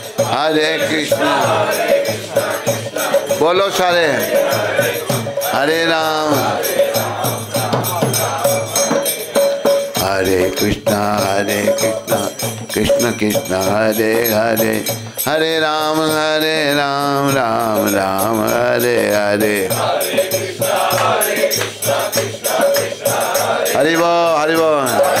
कृष्ण। बोलो सारे। हरे राम। हरे कृष्णा हरे कृष्णा। कृष्ण कृष्ण, हरे हरे। हरे राम हरे राम राम राम, हरे हरे। हरि बो हरि बो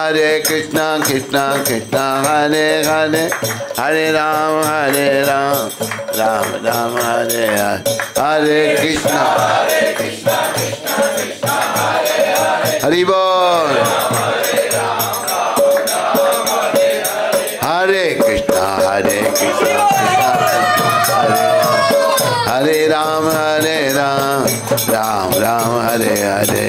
हरे कृष्णा कृष्णा कृष्णा, हरे हरे हरे राम हरे राम राम राम, हरे हरे हरे कृष्णा। हरि बोल। हरे कृष्णा हरे कृष्णा, हरे राम हरे राम राम राम, हरे हरे।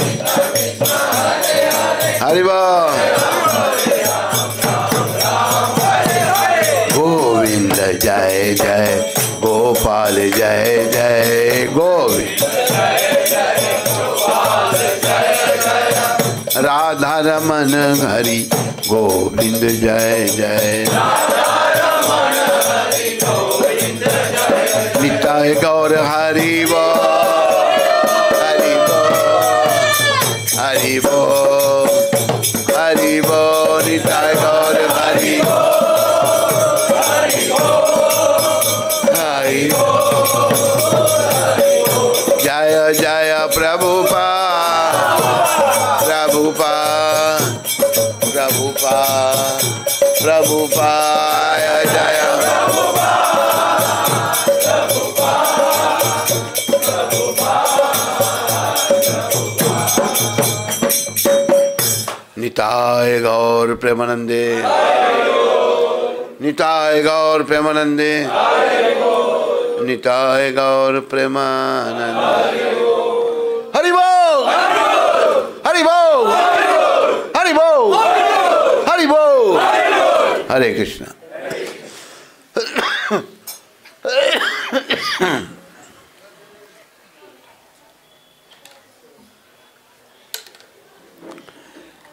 बोल गोविंद जय जय, गोपाल जय जय, गोविंद। राधा रमन हरि, गोविंद जय जय। निताय गौर हरि हरि हरि हरि प्रभुपाय जय। निताय गौर प्रेमानंदे। निताय गौर प्रेमानंदे। निताय गौर प्रेमानंदे हरि बोल हरि बोल हरि बोल हरि बोल हरे कृष्ण।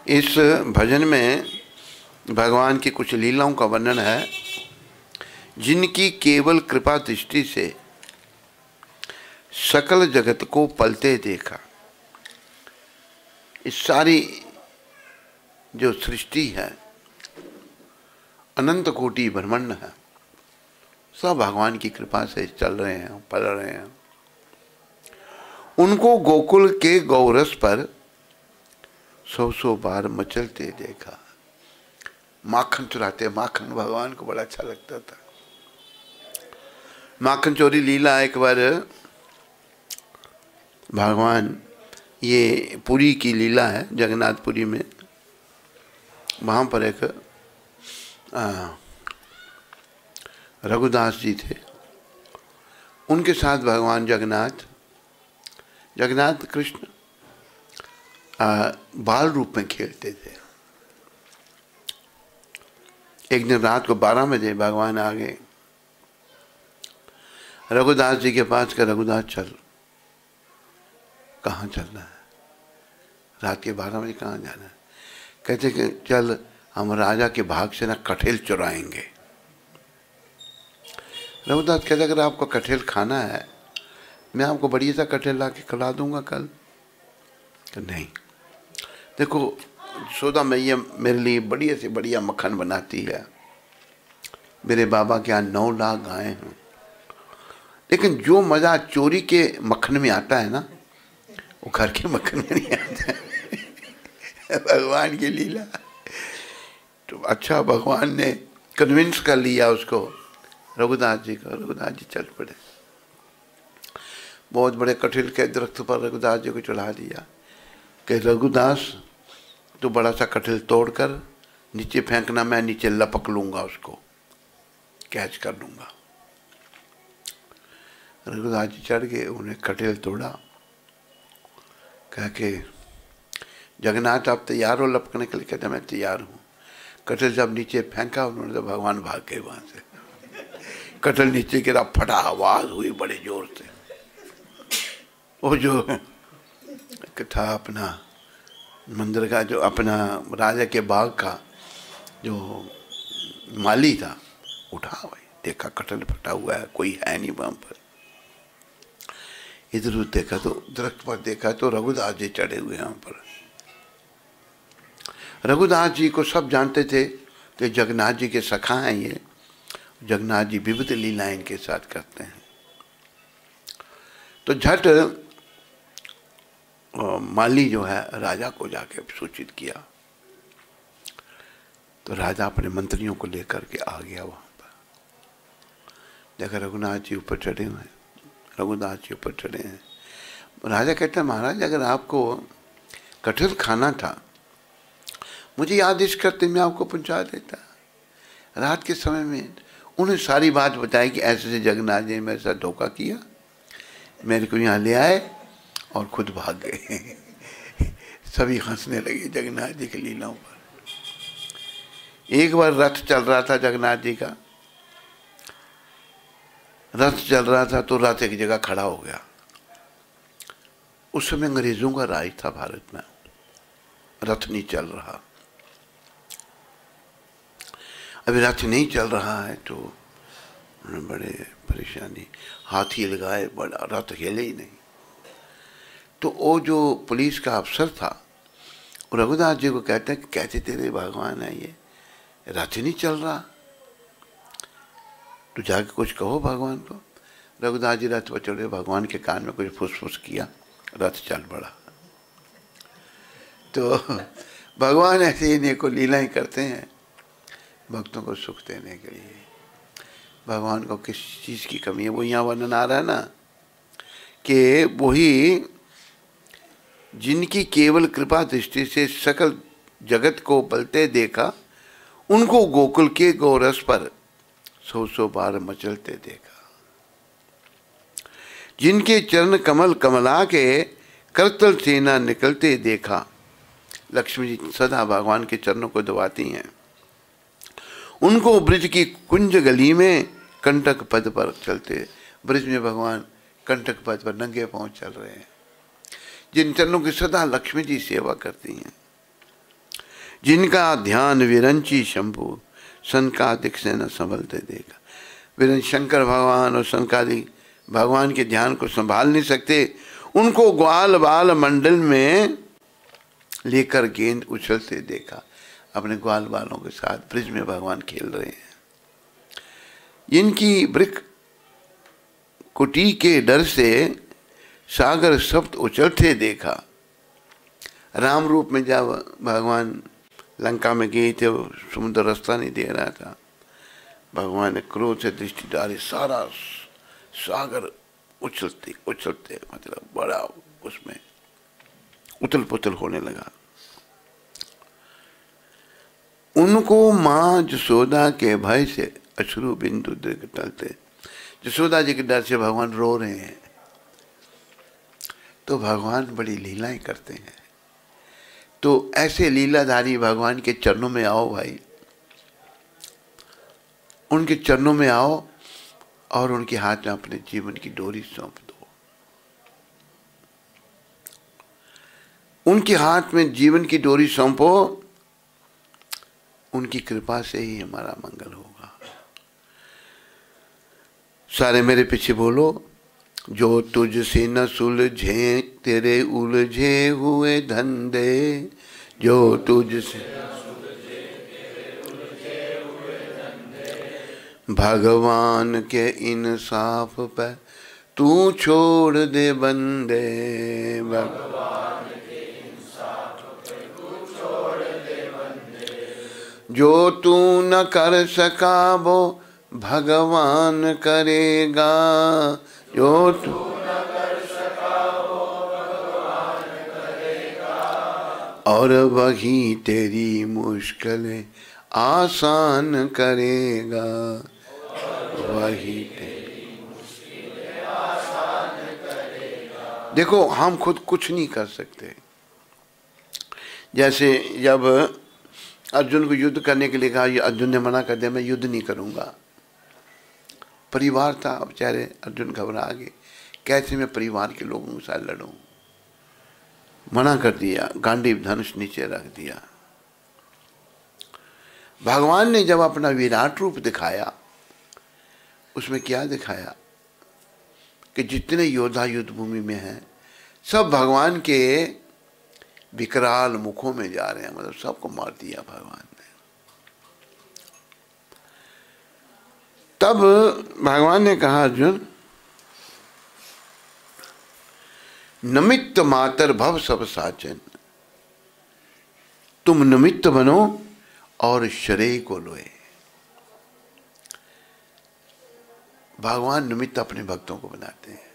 इस भजन में भगवान की कुछ लीलाओं का वर्णन है, जिनकी केवल कृपा दृष्टि से सकल जगत को पलते देखा। इस सारी जो सृष्टि है अनंत कोटि ब्रह्मांड है। सब भगवान की कृपा से चल रहे हैं, पल रहे हैं। उनको गोकुल के गौरस पर सौ सौ बार मचलते देखा। माखन चुराते, माखन भगवान को बड़ा अच्छा लगता था। माखन चोरी लीला एक बार भगवान, ये पुरी की लीला है, जगन्नाथपुरी में। वहाँ पर एक रघुदास जी थे। उनके साथ भगवान जगन्नाथ जगन्नाथ कृष्ण बाल रूप में खेलते थे। एक दिन रात को बारह बजे भगवान आ गए। रघुदास जी के पास का रघुदास, चल, कहाँ चलना है? रात के बारह बजे कहाँ जाना है? कहते कि, चल हम राजा के भाग से ना कठेल चुराएँगे। रघुदास कहते, अगर आपको कठेल खाना है, मैं आपको बढ़िया सा कठेल ला के खिला दूँगा कल। तो नहीं। देखो सोदा मैया मेरे लिए बढ़िया से बढ़िया मक्खन बनाती है। मेरे बाबा के यहाँ नौ लाख गायें हैं। लेकिन जो मज़ा चोरी के मक्खन में आता है ना, वो घर के मक्खन में नहीं आता भगवान की लीला। तो अच्छा भगवान ने कन्विंस कर लिया उसको। रघुदास जी को। रघुदास जी चल पड़े। बहुत बड़े कठिल के दरख्त पर रघुदास जी को चढ़ा दिया कि रघुदास तो बड़ा सा कठिल तोड़कर नीचे फेंकना मैं, नीचे लपक लूँगा उसको। कैच कर लूँगा। रघुदास जी चढ़ गए, उन्हें कठिल तोड़ा। कह के, जगन्नाथ, आप तैयार हो लपकने के लिए? कहते, मैं तैयार हूँ। कटल जब नीचे फेंका, उन्होंने तो भगवान भाग गए वहाँ से। कटल नीचे गिरा फटा, आवाज़ हुई बड़े ज़ोर से। वो जो था अपना मंदिर का, जो अपना राजा के बाग का जो माली था, उठा भाई, देखा कटल फटा हुआ है, कोई है नहीं वहाँ पर। इधर उधर देखा तो दरख्त पर देखा तो रघुदास जी चढ़े हुए हैं यहाँ पर। रघुदास जी को सब जानते थे कि जगन्नाथ जी के सखा हैं ये। जगन्नाथ जी विविध लीलाएँ इनके साथ करते हैं। तो झट माली जो है, राजा को जाके सूचित किया। तो राजा अपने मंत्रियों को लेकर के आ गया वहाँ पर। देखा रघुनाथ जी ऊपर चढ़े हुए हैं। रघुदास जी ऊपर चढ़े हैं। राजा कहते हैं, महाराज, अगर आपको कठिन खाना था मुझे आदेश करते मैं आपको पहुँचा देता। रात के समय में उन्हें सारी बात बताई कि ऐसे से जगन्नाथ जी ने मेरे साथ धोखा किया। मेरे को यहाँ ले आए और खुद भाग गए। सभी हंसने लगे जगन्नाथ जी की लीलाओं पर। एक बार रथ चल रहा था जगन्नाथ जी का। रथ चल रहा था तो रथ एक जगह खड़ा हो गया। उस समय अंग्रेज़ों का राज था भारत में। रथ नहीं चल रहा। अभी रथ नहीं चल रहा है तो उन्होंने बड़े परेशानी, हाथी लगाए, बड़ा रथ हिले ही नहीं। तो वो जो पुलिस का अफसर था रघुदास जी को कहते हैं कैसे तेरे भगवान है ये रथ नहीं चल रहा। तो जाके कुछ कहो भगवान को। रघुदास जी रथ पर चढ़े भगवान के कान में कुछ फुस फुस किया रथ चल पड़ा। तो भगवान ऐसे ही को लीलाएँ करते हैं। भक्तों को सुख देने के लिए। भगवान को किस चीज़ की कमी है? वो यहाँ वर्णन आ रहा है ना, कि वही जिनकी केवल कृपा दृष्टि से सकल जगत को पलते देखा, उनको गोकुल के गोरस पर सौ सौ बार मचलते देखा। जिनके चरण कमल कमला के करतल सेना निकलते देखा, लक्ष्मी जी सदा भगवान के चरणों को दबाती हैं। उनको ब्रिज की कुंज गली में कंटक पद पर चलते। ब्रिज में भगवान कंटक पद पर नंगे पहुँच चल रहे हैं। जिन चरणों की सदा लक्ष्मी जी सेवा करती हैं। जिनका ध्यान विरंची शंभु संकादिक से न संभलते देखा विरन शंकर भगवान और संकादिक भगवान के ध्यान को संभाल नहीं सकते। उनको ग्वाल बाल मंडल में लेकर गेंद उछलते देखा। अपने ग्वाल बालों के साथ ब्रिज में भगवान खेल रहे हैं। इनकी ब्रिक कुटी के डर से सागर सप्त उछलते देखा। राम रूप में जब भगवान लंका में गए थे, वो समुद्र रास्ता नहीं दे रहा था। भगवान ने क्रोध से दृष्टि डाली, सारा सागर उछलते उछलते मतलब बड़ा उसमें उथल पुथल होने लगा। उनको माँ जसोदा के भय से अश्रु बिंदु दीर्घ टलते जसोदा जी के डर से भगवान रो रहे हैं। तो भगवान बड़ी लीलाएँ करते हैं। तो ऐसे लीलाधारी भगवान के चरणों में आओ भाई। उनके चरणों में आओ और उनके हाथ में अपने जीवन की डोरी सौंप दो। उनके हाथ में जीवन की डोरी सौंपो उनकी कृपा से ही हमारा मंगल होगा। सारे मेरे पीछे बोलो, जो तुझसे न सुलझे, तेरे उलझे हुए धंधे, जो तुझसे भगवान के इंसाफ पे तू छोड़ दे बंदे, भगवान जो तू न कर सका वो भगवान करेगा। जो तू और वही तेरी मुश्किलें आसान करेगा। वही देखो, हम खुद कुछ नहीं कर सकते। जैसे जब अर्जुन को युद्ध करने के लिए कहा अर्जुन ने मना कर दिया, मैं युद्ध नहीं करूँगा. परिवार था बेचारे अर्जुन घबरा गए। कैसे मैं परिवार के लोगों के साथ लड़ूं? मना कर दिया गांडी धनुष नीचे रख दिया। भगवान ने जब अपना विराट रूप दिखाया, उसमें क्या दिखाया? कि जितने योद्धा युद्ध भूमि में हैं, सब भगवान के विकराल मुखों में जा रहे हैं मतलब सबको मार दिया भगवान ने। तब भगवान ने कहा, अर्जुन, नमित्त मातर भव सब साचन। तुम निमित्त बनो और शरीर को लोए। भगवान निमित्त अपने भक्तों को बनाते हैं।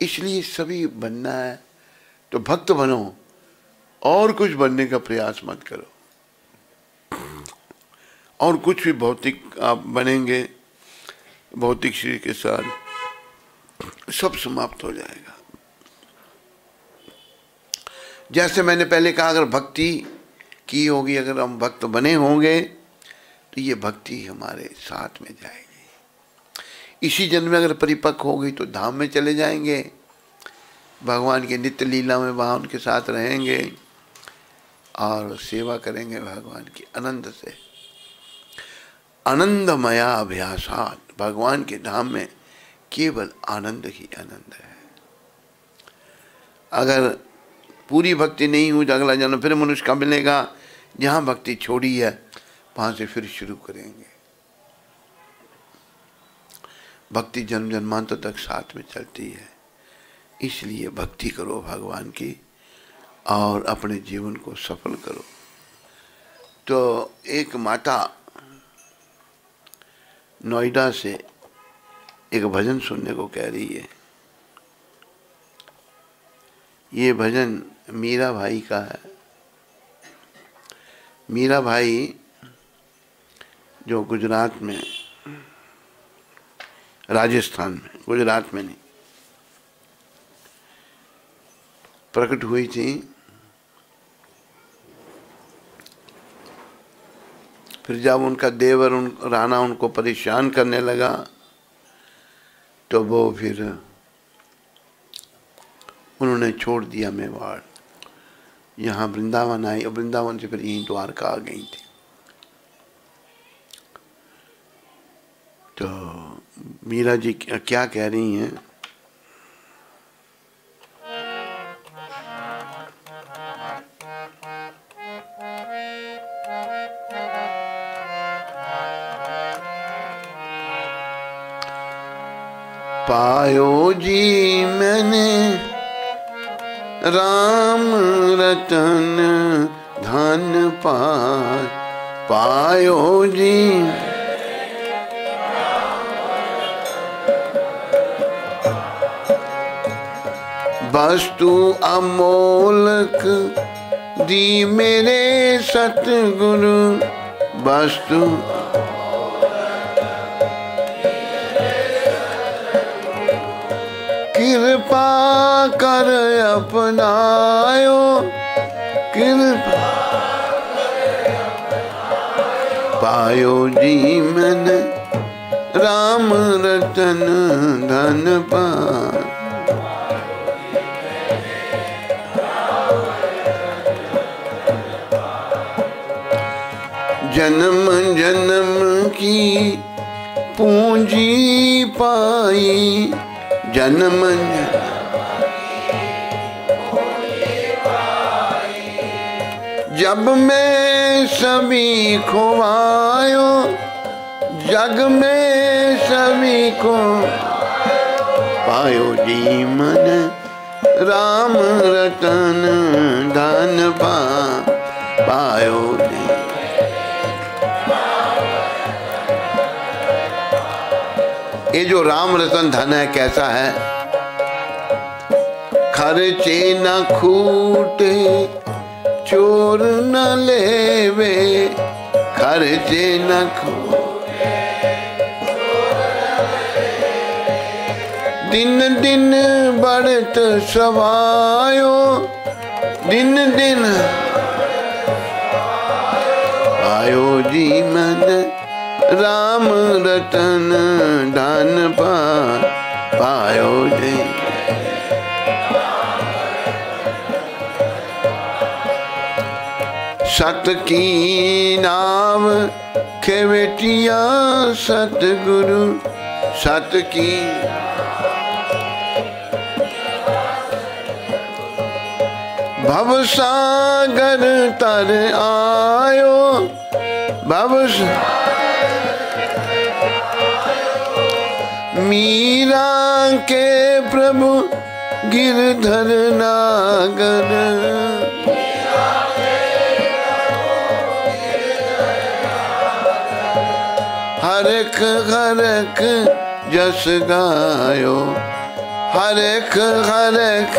इसलिए सभी बनना है तो भक्त बनो और कुछ बनने का प्रयास मत करो। और कुछ भी भौतिक, आप बनेंगे भौतिक शरीर के साथ, सब समाप्त हो जाएगा। जैसे मैंने पहले कहा, अगर भक्ति की होगी, अगर हम भक्त बने होंगे तो ये भक्ति हमारे साथ में जाएगी। इसी जन्म में अगर परिपक्व हो गई तो धाम में चले जाएँगे। भगवान के नित्य लीला में वहाँ उनके साथ रहेंगे। और सेवा करेंगे भगवान की आनंद से। आनंदमया अभ्यासात भगवान के धाम में केवल आनंद ही आनंद है। अगर पूरी भक्ति नहीं हुई तो अगला जन्म फिर मनुष्य का मिलेगा? जहाँ भक्ति छोड़ी है, वहाँ से फिर शुरू करेंगे। भक्ति जन्म जन्मांतर तक साथ में चलती है। इसलिए भक्ति करो भगवान की। और अपने जीवन को सफल करो। तो एक माता नोएडा से एक भजन सुनने को कह रही है। ये भजन मीरा भाई का है। मीरा भाई जो गुजरात में, राजस्थान में, गुजरात में नहीं, प्रकट हुई थी। फिर जब उनका देवर, उन, राणा उनको परेशान करने लगा तो वो फिर उन्होंने छोड़ दिया मेवाड़। यहाँ वृंदावन आई और वृंदावन से फिर यहीं द्वारका आ गई थी। तो मीरा जी क्या कह रही हैं? पायो जी मैंने। राम रतन धन पाय पायो जी। वस्तु अमोलक दी मेरे सतगुरु। वस्तु कृपा कर अपनायो कृपा पायो जी मन राम रतन धन पा जन्म जन्म की पूंजी पाई जन्म जब मैं सभी खुआयो जग में सभी को पायो जी मन। राम रतन धन पा पायो जी ये जो राम रतन धन है, कैसा है? खर्चे न खूटे, चोर न लेवे, खर्चे न खूटे। दिन दिन बढ़त सवायो, दिन दिन आयो जी मन राम रतन धन पा, पायो जी सत की नाम खेवेटिया सतगुरु, सत की भव सागर तर आयो, भव मीरा के प्रभु गिरधर नागर हरख हरख जस गायो हरख हरख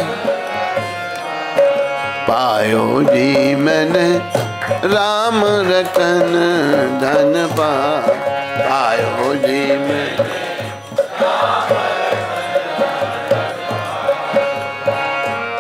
पायो जी मैंने राम रतन धन पा पायो जी मैं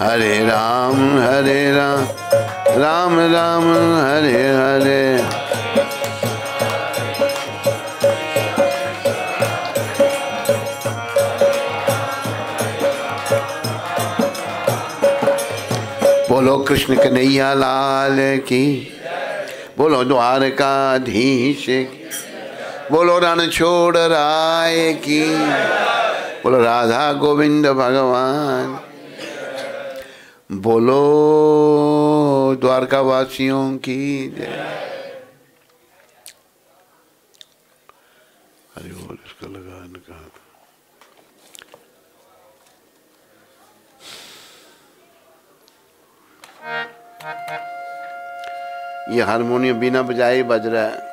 हरे राम हरे राम राम राम, हरे हरे। बोलो कृष्ण कन्हैया लाल की, बोलो द्वारकाधीश की, बोलो रण छोड़ राय की, बोलो राधा गोविंद भगवान बोलो द्वारका वासियों की जय। हरि बोल, इसका लगा कहा ये हारमोनियम बिना बजाए बज रहा है।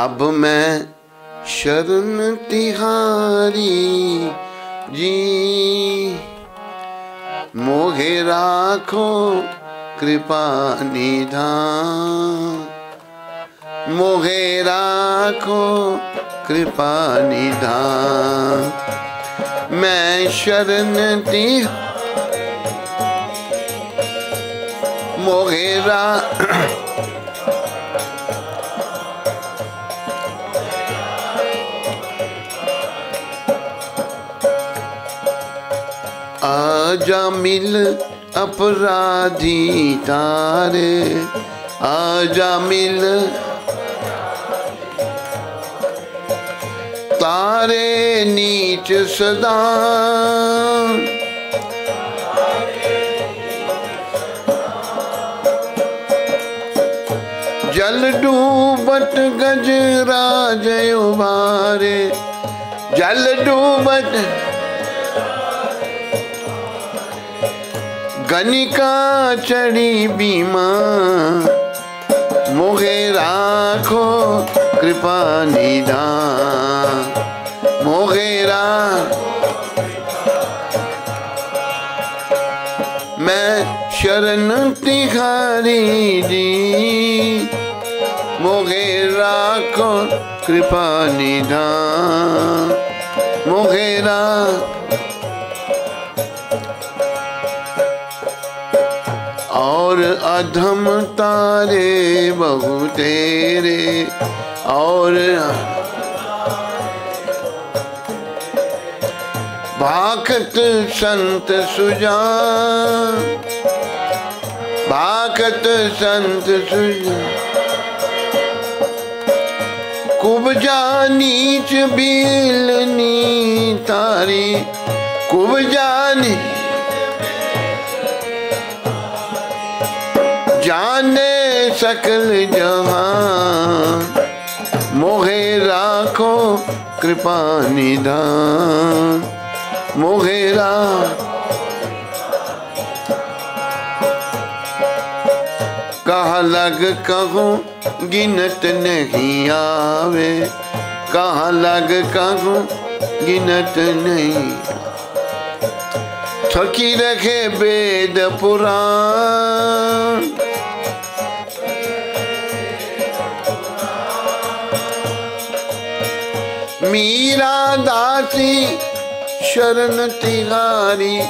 अब मैं शरण तिहारी जी। मोहे राखो कृपा निधान। मोहे राखो कृपा निधान। मैं शरण ति मोहे रा आजा मिल अपराधी तारे। आजा मिल तारे नीच सदा। जल डूबत गजराज उबारे जल डूबत गनिका चढ़ी बीमा मोहे राखो कृपा निधान मोहे मैं शरण तिहारी जी, मोहे राखो कृपा निधान मोहे अधम तारे बहु तेरे और भाकत संत सुजान भाकत संत सुजान कुबजा नीच बिलनी तारी कुबजा नीच जाने सकल जहाँ, मोहे राखो कृपा निधान, मोहे कहा लग कहूँ गिनत नहीं आवे, कहा लग कहूँ गिनत नहीं थकी रखे वेद पुराण मीरा दासी, शरण तिहारी।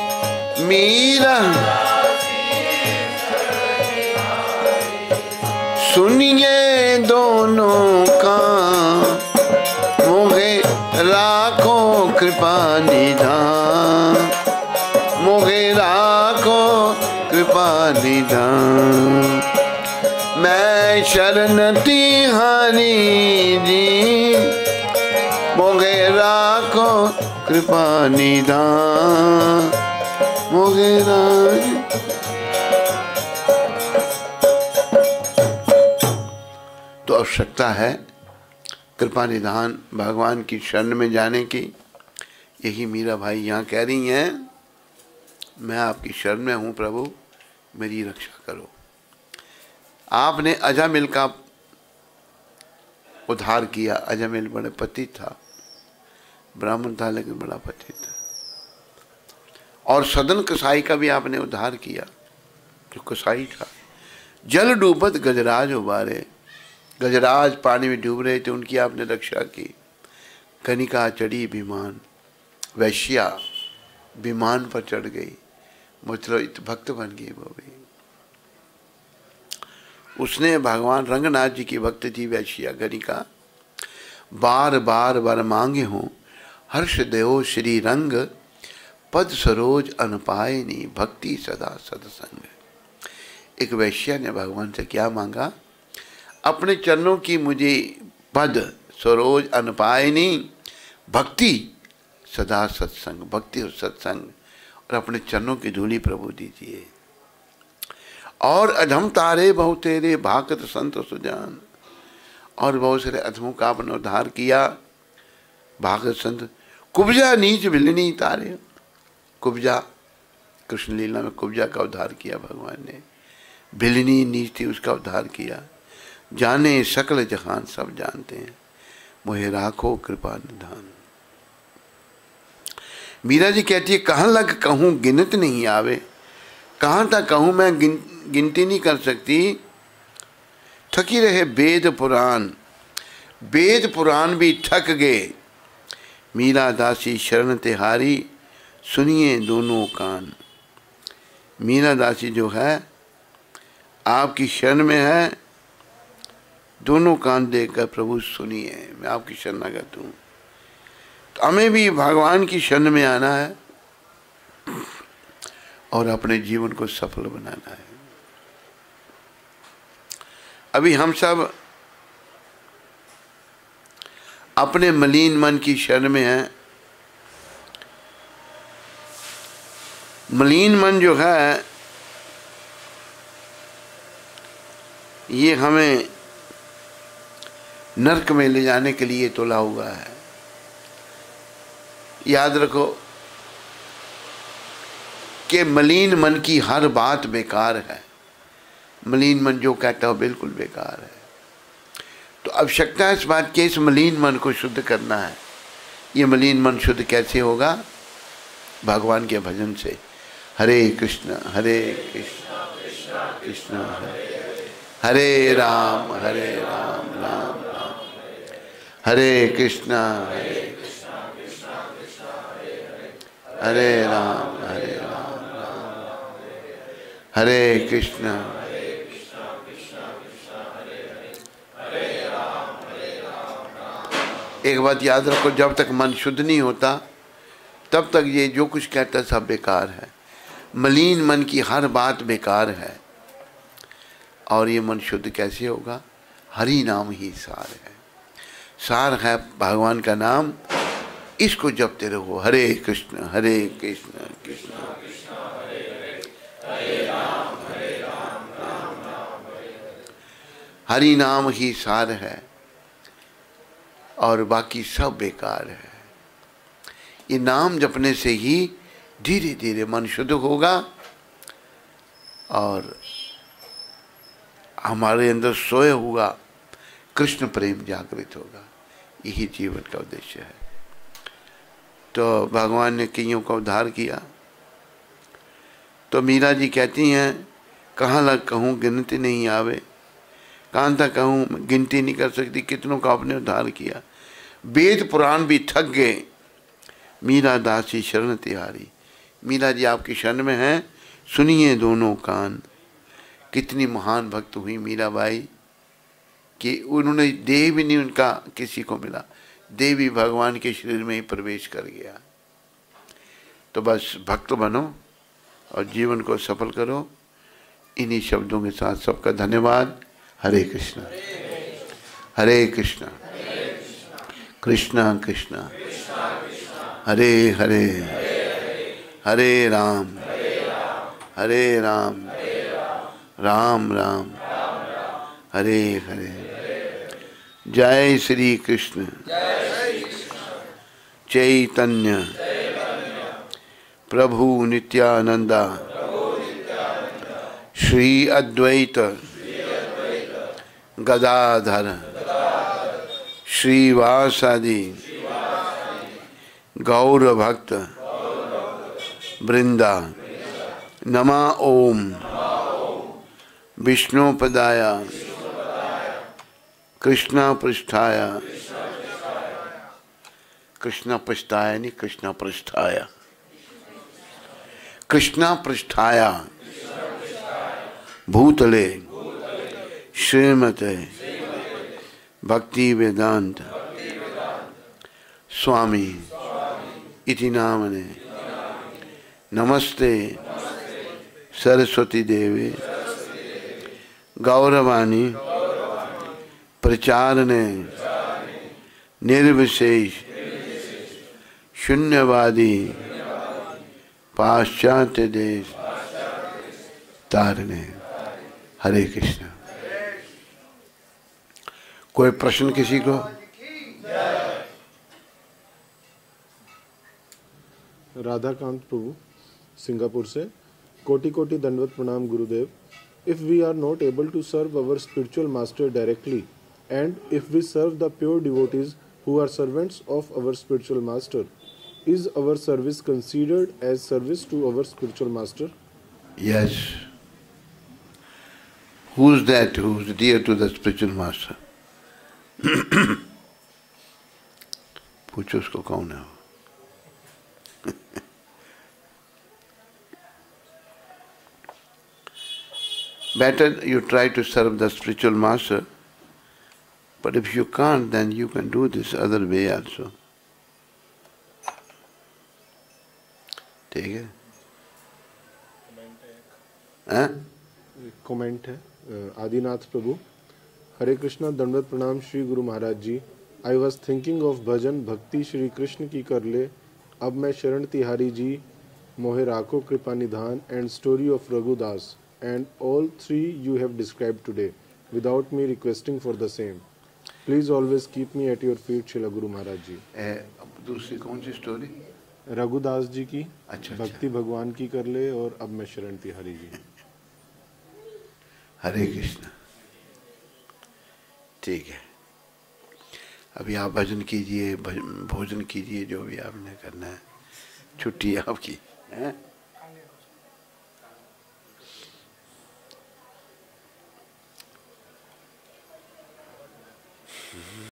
मीरा सुनिए दोनों का, मोहे राखो कृपा निधान। मोहे राखो कृपा निधान। मैं शरण तिहारी जी मोगे राखो, कृपा निधान मोगे राज। तो आवश्यकता है कृपा निधान भगवान की शरण में जाने की। यही मीरा भाई यहाँ कह रही हैं, मैं आपकी शरण में हूँ प्रभु, मेरी रक्षा करो। आपने अजामिल का उद्धार किया। अजामिल बड़े पति था। ब्राह्मण था, लेकिन बड़ा पति था। और सदन कसाई का भी आपने उद्धार किया, जो कसाई था। जल डूबत गजराज उबारे, गजराज पानी में डूब रहे थे, उनकी आपने रक्षा की। कनिका चढ़ी विमान वैश्या विमान पर चढ़ गई। मतलब भक्त बन गई वो भी। उसने भगवान रंगनाथ जी की भक्त थी, वैश्या गणिका बार बार वर मांगे हो हर्ष देव श्री रंग, पद सरोज अनपायनी, भक्ति सदा सत्संग। एक वैश्या ने भगवान से क्या मांगा? अपने चरणों की मुझे पद, सरोज अनपायनी, भक्ति सदा सत्संग, भक्ति और सत्संग, और अपने चरणों की धूली प्रभु दीजिए। और अधम तारे बहु तेरे, भागत संत सुजान। और बहुत सारे अधमों का अपने उद्धार किया। भागत संत कुब्जा नीच बिलनी तारे। कुब्जा, कृष्ण लीला में कुब्जा का उद्धार किया भगवान ने। बिलनी नीच थी, उसका उद्धार किया। जाने सकल जहान सब जानते हैं। मुहे राखो कृपा निधान। मीरा जी कहती है, कहाँ लग कहूँ गिनत नहीं आवे। कहाँ तक कहूँ मैं गिन, गिनती नहीं कर सकती। थकी रहे वेद पुराण। वेद पुराण भी थक गए। मीरा दासी शरण तिहारी सुनिए दोनों कान। मीरा दासी जो है, आपकी शरण में है। दोनों कान देकर प्रभु सुनिए, मैं आपकी शरणागत हूँ। तो हमें भी भगवान की शरण में आना है और अपने जीवन को सफल बनाना है। अभी हम सब अपने मलिन मन की शरण में है। मलिन मन जो है, ये हमें नरक में ले जाने के लिए तोला हुआ है। याद रखो कि मलिन मन की हर बात बेकार है। मलिन मन जो कहता हो बिल्कुल बेकार है। तो आवश्यकता इस बात की, इस मलिन मन को शुद्ध करना है। ये मलिन मन शुद्ध कैसे होगा? भगवान के भजन से। हरे कृष्ण हरे कृष्ण कृष्ण, हरे हरे राम हरे राम राम राम। हरे कृष्ण, हरे हरे राम हरे राम राम। हरे कृष्ण एक बात याद रखो, जब तक मन शुद्ध नहीं होता, तब तक ये जो कुछ कहता सब बेकार है। मलिन मन की हर बात बेकार है। और ये मन शुद्ध कैसे होगा? हरि नाम ही सार है। सार है भगवान का नाम, इसको जपते रहो, हरे कृष्ण हरे कृष्ण कृष्ण। हरि नाम ही सार है। और बाकी सब बेकार है। ये नाम जपने से ही धीरे धीरे मन शुद्ध होगा और हमारे अंदर सोए हुआ कृष्ण प्रेम जागृत होगा। यही जीवन का उद्देश्य है। तो भगवान ने कईयों का उद्धार किया? तो मीरा जी कहती हैं, कहाँ लग कहूँ गिनती नहीं आवे। कहाँ तक कहूँ गिनती नहीं कर सकती, कितनों का आपने उद्धार किया? वेद पुराण भी थक गए। मीरा दासी शरण तिहारी। मीरा जी आपकी शरण में हैं। सुनिए दोनों कान। कितनी महान भक्त हुई मीराबाई कि उन्होंने देह भी नहीं उनका किसी को मिला। भी भगवान के शरीर में ही प्रवेश कर गया। तो बस भक्त बनो और जीवन को सफल करो। इन्हीं शब्दों के साथ सबका धन्यवाद। हरे कृष्ण। हरे कृष्ण। कृष्णा कृष्णा। हरे हरे। हरे राम। हरे राम। राम राम। हरे हरे। जय श्री कृष्ण। चैतन्य। प्रभु नित्यानंदा। श्री अद्वैत। गदाधर। श्रीवासादि। गौर भक्त वृंदा नमा ओम। विष्णुपदाय। कृष्ण पृष्ठाय कृष्णा पृष्ठाया नहीं कृष्णा पृष्ठाया कृष्णा पृष्ठाया भूतले। श्रीमते। भक्ति वेदांत। स्वामी, इति नामने। नमस्ते, सरस्वती देवी। गौरवाणी प्रचारने निर्विशेष। शून्यवादी। पाश्चात्य देश। तारने हरे कृष्ण। कोई प्रश्न किसी को? राधाकांत प्रभु सिंगापुर से। कोटि कोटि दंडवत प्रणाम गुरुदेव। If we are not able to serve our spiritual master directly and if we serve the pure devotees who are servants of our spiritual master is our service considered as service to our spiritual master yes who is that who is dear to the spiritual master पूछो उसको कौन है वो। Better you try to serve the spiritual master but if you can't then you can do this other way also ठीक है? कमेंट है। आदिनाथ प्रभु। हरे कृष्णा दंडवत प्रणाम Shri Guru Maharaj ji I was thinking of bhajan bhakti Shri Krishna की कर ले अब मैं शरण तिहारी जी मोहे राखो कृपा निधान and story of Raghudas and all three you have described today without me requesting for the same. Please always keep me at your feet, Shila Guru Maharaj ji. दूसरी कौन सी स्टोरी रघुदास जी की अच्छा, भक्ति अच्छा। भगवान की कर ले और अब मैं शरण तिहारी जी हरे कृष्ण ठीक है। अभी आप भजन कीजिए भोजन कीजिए, जो भी आपने करना है। छुट्टी आपकी, है?